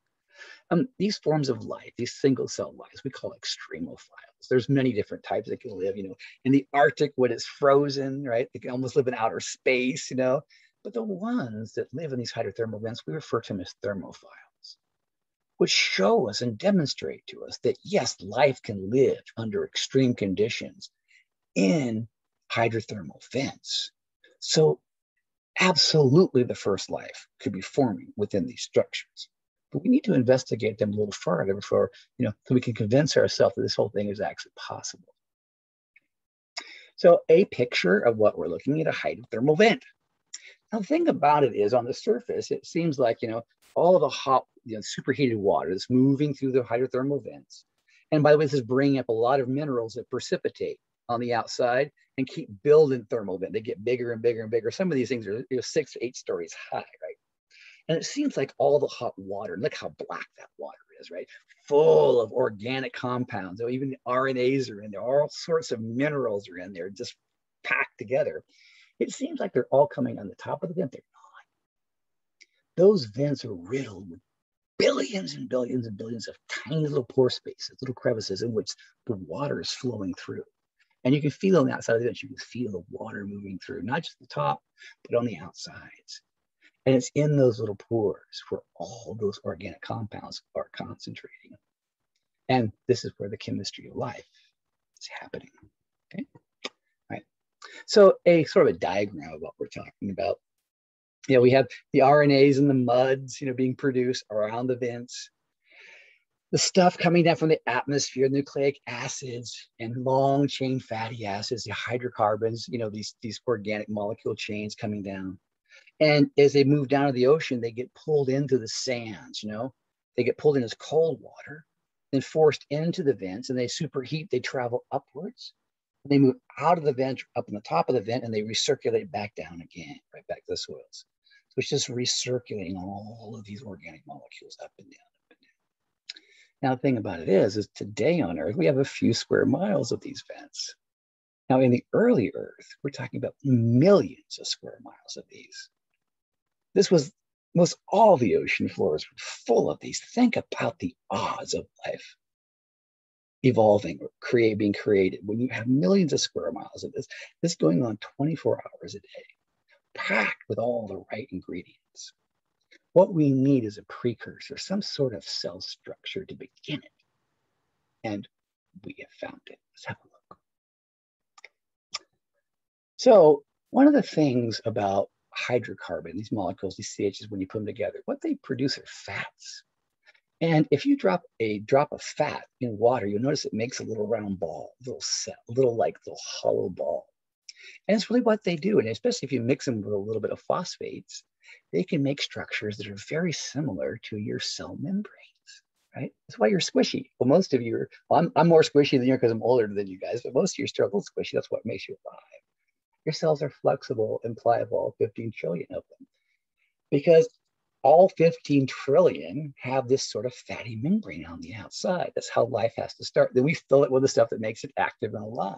Um, these forms of life, these single cell lives, we call extremophiles. There's many different types that can live, you know, in the Arctic when it's frozen, right? They can almost live in outer space, you know. But the ones that live in these hydrothermal vents, we refer to them as thermophiles, which show us and demonstrate to us that yes, life can live under extreme conditions in hydrothermal vents. So absolutely the first life could be forming within these structures but we need to investigate them a little further before, you know, so we can convince ourselves that this whole thing is actually possible. So a picture of what we're looking at a hydrothermal vent. Now the thing about it is on the surface, it seems like, you know, all the hot, you know, superheated water that's moving through the hydrothermal vents. And by the way, this is bringing up a lot of minerals that precipitate on the outside and keep building thermal vent. They get bigger and bigger and bigger. Some of these things are you know, six to eight stories high, right? And it seems like all the hot water, look how black that water is, right? Full of organic compounds. or even RNAs are in there, all sorts of minerals are in there, just packed together. It seems like they're all coming on the top of the vent. They're not. Those vents are riddled with billions and billions and billions of tiny little pore spaces, little crevices in which the water is flowing through. And you can feel on the outside of the vent, you can feel the water moving through, not just the top, but on the outsides. And it's in those little pores where all those organic compounds are concentrating. And this is where the chemistry of life is happening. So a sort of a diagram of what we're talking about. You know, we have the RNAs and the muds, you know, being produced around the vents. The stuff coming down from the atmosphere, nucleic acids and long chain fatty acids, the hydrocarbons, you know, these, these organic molecule chains coming down. And as they move down to the ocean, they get pulled into the sands, you know, they get pulled in as cold water, then forced into the vents and they superheat, they travel upwards. They move out of the vent up in the top of the vent and they recirculate back down again, right back to the soils. So it's just recirculating all of these organic molecules up and down, up and down. Now, the thing about it is, is today on Earth, we have a few square miles of these vents. Now, in the early Earth, we're talking about millions of square miles of these. This was most all the ocean floors were full of these. Think about the odds of life evolving or create, being created when you have millions of square miles of this. This going on 24 hours a day, packed with all the right ingredients. What we need is a precursor, some sort of cell structure to begin it. And we have found it. Let's have a look. So one of the things about hydrocarbon, these molecules, these CHs, when you put them together, what they produce are fats. And if you drop a drop of fat in water, you'll notice it makes a little round ball, little set, a little like little hollow ball. And it's really what they do. And especially if you mix them with a little bit of phosphates, they can make structures that are very similar to your cell membranes, right? That's why you're squishy. Well, most of you are, well, I'm, I'm more squishy than you because I'm older than you guys, but most of you are still squishy. That's what makes you alive. Your cells are flexible and pliable, 15 trillion of them, because all 15 trillion have this sort of fatty membrane on the outside. That's how life has to start. Then we fill it with the stuff that makes it active and alive.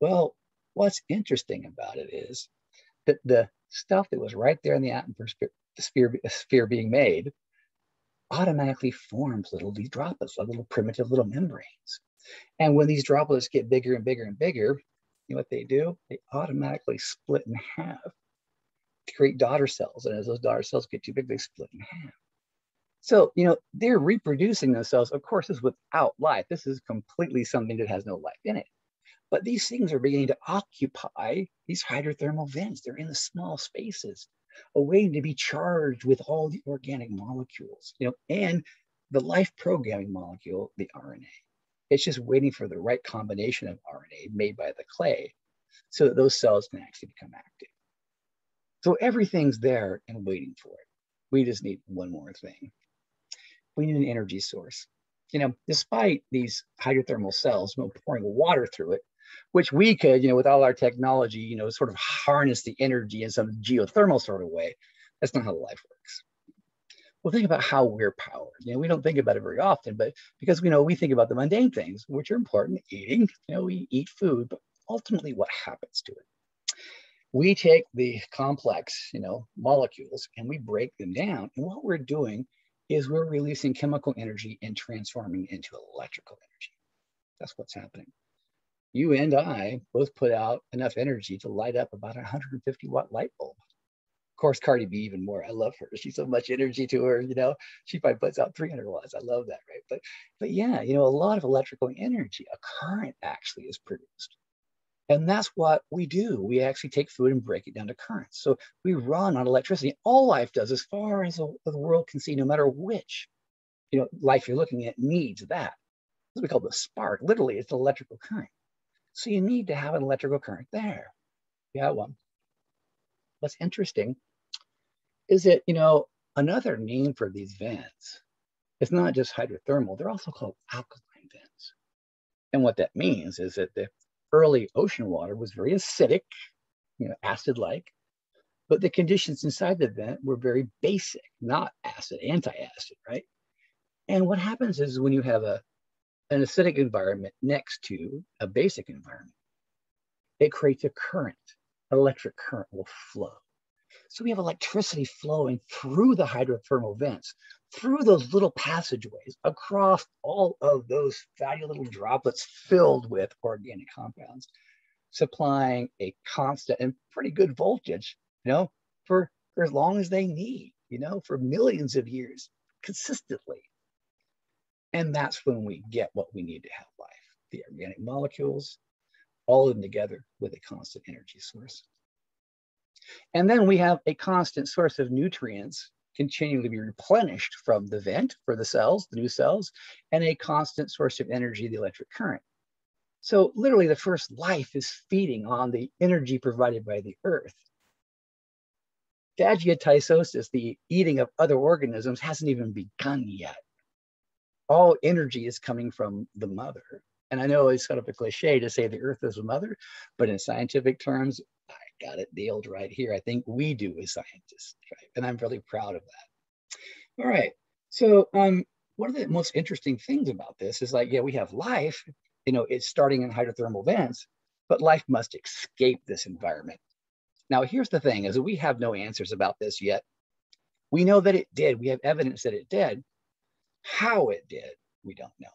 Well, what's interesting about it is that the stuff that was right there in the atmosphere the sphere, sphere being made automatically forms little these droplets, like little primitive little membranes. And when these droplets get bigger and bigger and bigger, you know what they do? They automatically split in half create daughter cells. And as those daughter cells get too big, they split in half. So, you know, they're reproducing themselves. Of course, is without life. This is completely something that has no life in it. But these things are beginning to occupy these hydrothermal vents. They're in the small spaces. a waiting to be charged with all the organic molecules, you know, and the life programming molecule, the RNA. It's just waiting for the right combination of RNA made by the clay so that those cells can actually become active. So everything's there and waiting for it. We just need one more thing. We need an energy source. You know, despite these hydrothermal cells pouring water through it, which we could, you know, with all our technology, you know, sort of harness the energy in some geothermal sort of way. That's not how life works. Well, think about how we're powered. You know, we don't think about it very often, but because we know we think about the mundane things, which are important, eating, you know, we eat food, but ultimately what happens to it? We take the complex, you know, molecules and we break them down. And what we're doing is we're releasing chemical energy and transforming into electrical energy. That's what's happening you and I both put out enough energy to light up about a 150 watt light bulb. Of course, Cardi B even more. I love her. She's so much energy to her. You know, she probably puts out 300 watts. I love that, right? But, but yeah, you know, a lot of electrical energy, a current actually is produced. And that's what we do. We actually take food and break it down to currents. So we run on electricity. All life does, as far as the, world can see, no matter which, you know, life you're looking at needs that. What we call the spark. Literally, it's an electrical current. So you need to have an electrical current there. You have one. What's interesting is that, you know, another name for these vents, it's not just hydrothermal, they're also called alkaline vents. And what that means is that the early ocean water was very acidic, you know, acid-like, but the conditions inside the vent were very basic, not acid, anti-acid, right? And what happens is when you have a an acidic environment next to a basic environment, it creates a current. Electric current will flow. So we have electricity flowing through the hydrothermal vents, through those little passageways, across all of those fatty little droplets filled with organic compounds, supplying a constant and pretty good voltage, you know, for, for as long as they need, you know, for millions of years consistently. And that's when we get what we need to have life the organic molecules, all of them together with a constant energy source. And then we have a constant source of nutrients continually be replenished from the vent for the cells, the new cells, and a constant source of energy, the electric current. So literally the first life is feeding on the energy provided by the earth. Phagocytosis, the eating of other organisms, hasn't even begun yet all energy is coming from the mother. And I know it's kind of a cliche to say the earth is a mother, but in scientific terms, got it nailed right here. I think we do as scientists, right? And I'm really proud of that. All right. So um, one of the most interesting things about this is like, yeah, we have life, you know, it's starting in hydrothermal vents, but life must escape this environment. Now, here's the thing is we have no answers about this yet. We know that it did. We have evidence that it did, how it did, we don't know.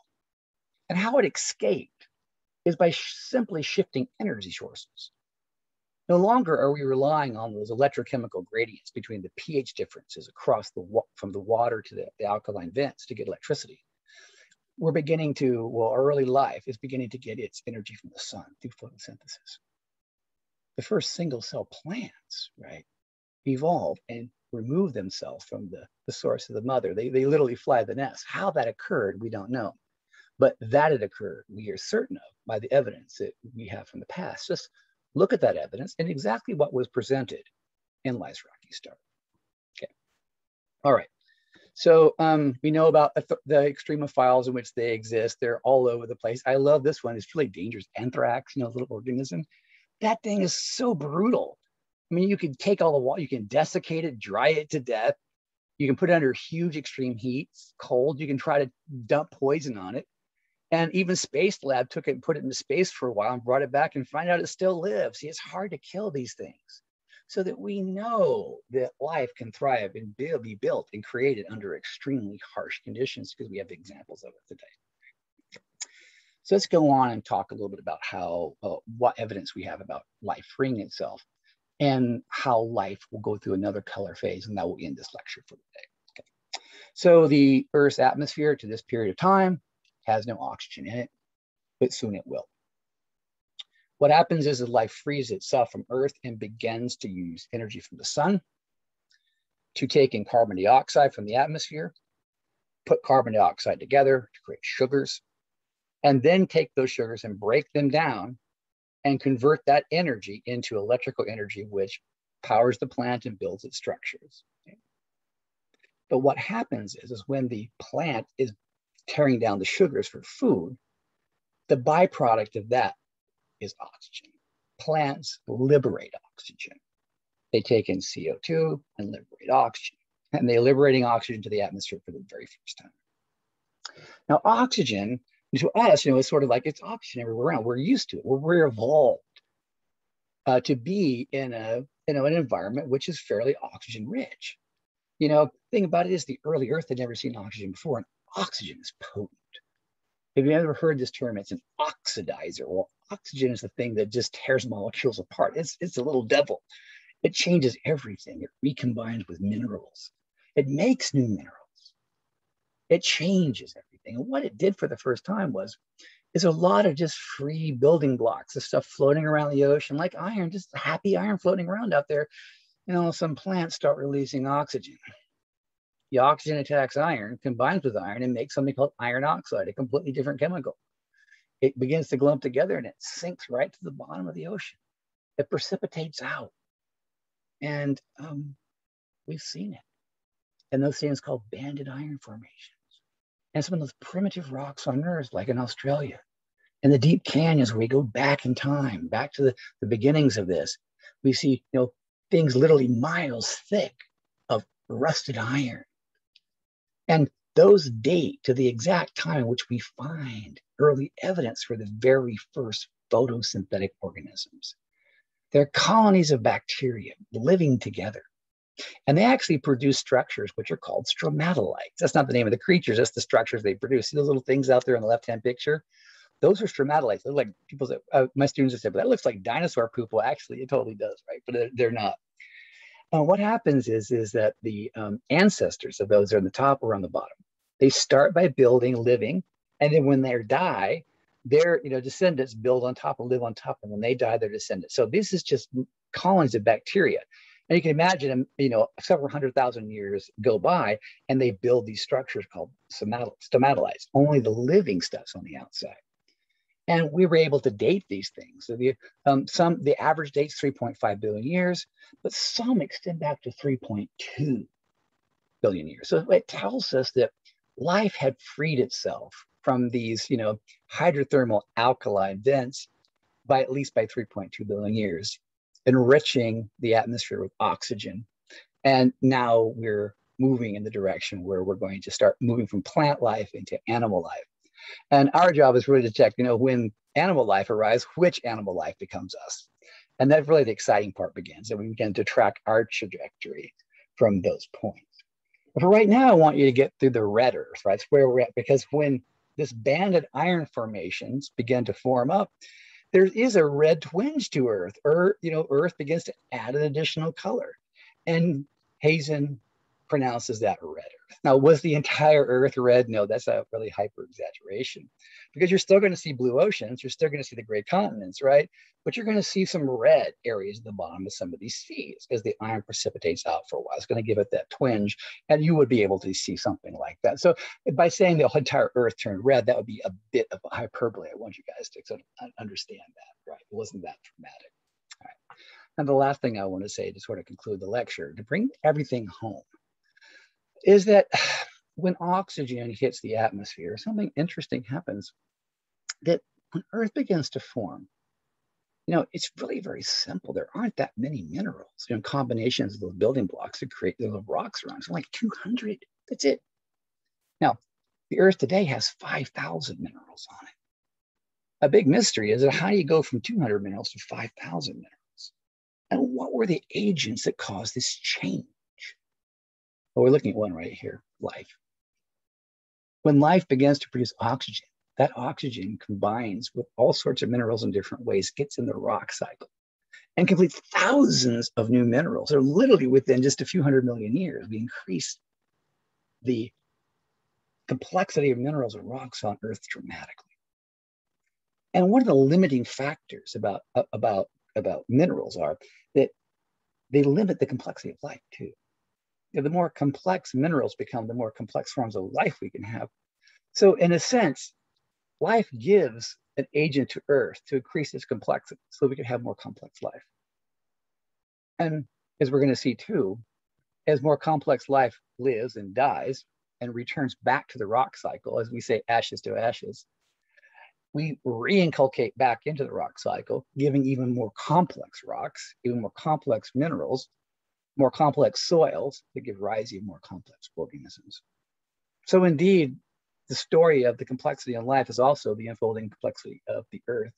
And how it escaped is by sh simply shifting energy sources. No longer are we relying on those electrochemical gradients between the pH differences across the from the water to the, the alkaline vents to get electricity. We're beginning to, well, early life is beginning to get its energy from the sun through photosynthesis. The first single cell plants, right, evolved and remove themselves from the, the source of the mother. They, they literally fly the nest. How that occurred, we don't know. But that it occurred, we are certain of by the evidence that we have from the past. Just look at that evidence and exactly what was presented in Life's Rocky Start. Okay. All right. So um, we know about the extremophiles in which they exist. They're all over the place. I love this one. It's really dangerous. Anthrax, you know, little organism. That thing is so brutal. I mean, you can take all the water, you can desiccate it, dry it to death. You can put it under huge extreme heat, cold. You can try to dump poison on it. And even Space Lab took it and put it into space for a while and brought it back and find out it still lives. See, it's hard to kill these things so that we know that life can thrive and be built and created under extremely harsh conditions because we have examples of it today. So let's go on and talk a little bit about how, uh, what evidence we have about life freeing itself and how life will go through another color phase, and that will end this lecture for today. Okay. So the Earth's atmosphere to this period of time has no oxygen in it, but soon it will. What happens is that life frees itself from Earth and begins to use energy from the sun to take in carbon dioxide from the atmosphere, put carbon dioxide together to create sugars, and then take those sugars and break them down and convert that energy into electrical energy, which powers the plant and builds its structures. But what happens is, is when the plant is tearing down the sugars for food, the byproduct of that is oxygen. Plants liberate oxygen. They take in CO2 and liberate oxygen. And they're liberating oxygen to the atmosphere for the very first time. Now, oxygen to us, you know, it's sort of like it's oxygen everywhere around. We're used to it. We're, we're evolved uh, to be in a you know an environment which is fairly oxygen rich. You know, thing about it is the early Earth had never seen oxygen before, and oxygen is potent. Have you ever heard this term? It's an oxidizer. Well, oxygen is the thing that just tears molecules apart. It's it's a little devil. It changes everything. It recombines with minerals. It makes new minerals. It changes everything. And what it did for the first time was is a lot of just free building blocks of stuff floating around the ocean, like iron, just happy iron floating around out there. You know, some plants start releasing oxygen. The oxygen attacks iron, combines with iron, and makes something called iron oxide, a completely different chemical. It begins to glump together and it sinks right to the bottom of the ocean. It precipitates out. And um, we've seen it. And those things called banded iron formations. And some of those primitive rocks on Earth, like in Australia, and the deep canyons where we go back in time, back to the, the beginnings of this, we see, you know, things literally miles thick of rusted iron. And those date to the exact time in which we find early evidence for the very first photosynthetic organisms. They're colonies of bacteria living together. And they actually produce structures which are called stromatolites. That's not the name of the creatures, that's the structures they produce. See those little things out there in the left-hand picture? Those are stromatolites. They're like people uh, my students have said, but that looks like dinosaur poop. Well, actually, it totally does, right? But they're, they're not. Uh, what happens is, is that the um, ancestors of those are on the top or on the bottom. They start by building, living, and then when they die, their you know descendants build on top and live on top, and when they die, their descendants. So this is just colonies of bacteria. And you can imagine, you know, several hundred thousand years go by and they build these structures called stromatolites. Only the living stuff's on the outside. And we were able to date these things. So the, um, some, the average date's 3.5 billion years, but some extend back to 3.2 billion years. So it tells us that life had freed itself from these, you know, hydrothermal alkaline vents by at least by 3.2 billion years enriching the atmosphere with oxygen. And now we're moving in the direction where we're going to start moving from plant life into animal life. And our job is really to check, you know, when animal life arrives, which animal life becomes us. And that's really the exciting part begins. And we begin to track our trajectory from those points. But for right now, I want you to get through the red earth, right? It's where we're at, because when this banded iron formations begin to form up, there is a red twinge to Earth. Earth, you know, Earth begins to add an additional color. And Hazen pronounces that red. Now, was the entire Earth red? No, that's a really hyper exaggeration because you're still going to see blue oceans, you're still going to see the great continents, right? But you're going to see some red areas at the bottom of some of these seas because the iron precipitates out for a while. It's going to give it that twinge, and you would be able to see something like that. So, by saying the entire Earth turned red, that would be a bit of a hyperbole. I want you guys to sort of understand that, right? It wasn't that dramatic. All right. And the last thing I want to say to sort of conclude the lecture, to bring everything home, is that when oxygen hits the atmosphere, something interesting happens that when Earth begins to form, you know, it's really very simple. There aren't that many minerals, you know, combinations of those building blocks to create the rocks around. So like 200, that's it. Now, the Earth today has 5,000 minerals on it. A big mystery is that how do you go from 200 minerals to 5,000 minerals? And what were the agents that caused this change? Well, we're looking at one right here, life. When life begins to produce oxygen, that oxygen combines with all sorts of minerals in different ways, gets in the rock cycle, and completes thousands of new minerals. They're literally within just a few hundred million years. We increase the complexity of minerals and rocks on Earth dramatically. And one of the limiting factors about, about, about minerals are that they limit the complexity of life too. You know, the more complex minerals become, the more complex forms of life we can have. So in a sense, life gives an agent to Earth to increase its complexity so we can have more complex life. And as we're going to see too, as more complex life lives and dies and returns back to the rock cycle, as we say, ashes to ashes, we reinculcate back into the rock cycle, giving even more complex rocks, even more complex minerals, more complex soils that give rise to more complex organisms. So indeed, the story of the complexity in life is also the unfolding complexity of the earth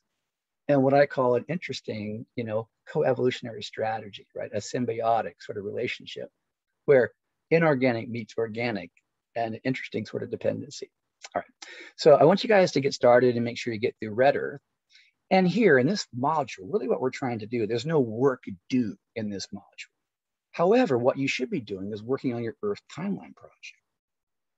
and what I call an interesting, you know, co-evolutionary strategy, right? A symbiotic sort of relationship where inorganic meets organic and an interesting sort of dependency. All right, so I want you guys to get started and make sure you get through Red Earth. And here in this module, really what we're trying to do, there's no work due in this module. However, what you should be doing is working on your Earth Timeline project.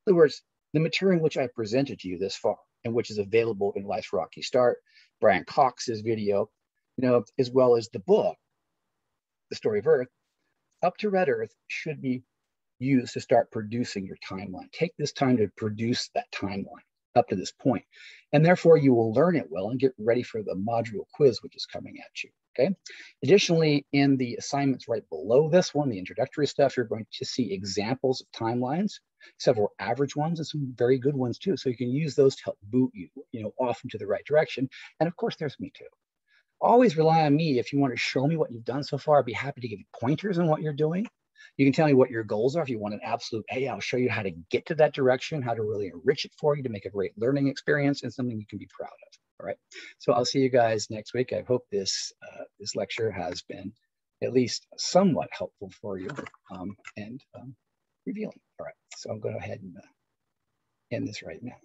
In other words, the material which I presented to you this far and which is available in Life's Rocky Start, Brian Cox's video, you know, as well as the book, The Story of Earth, up to Red Earth should be used to start producing your timeline. Take this time to produce that timeline up to this point. And therefore you will learn it well and get ready for the module quiz, which is coming at you, okay? Additionally, in the assignments right below this one, the introductory stuff, you're going to see examples of timelines, several average ones and some very good ones too. So you can use those to help boot you, you know, off into the right direction. And of course, there's me too. Always rely on me. If you want to show me what you've done so far, I'd be happy to give you pointers on what you're doing. You can tell me what your goals are. If you want an absolute A, I'll show you how to get to that direction, how to really enrich it for you to make a great learning experience and something you can be proud of. All right. So I'll see you guys next week. I hope this uh, this lecture has been at least somewhat helpful for you um, and um, revealing. All right. So I'm going to go ahead and uh, end this right now.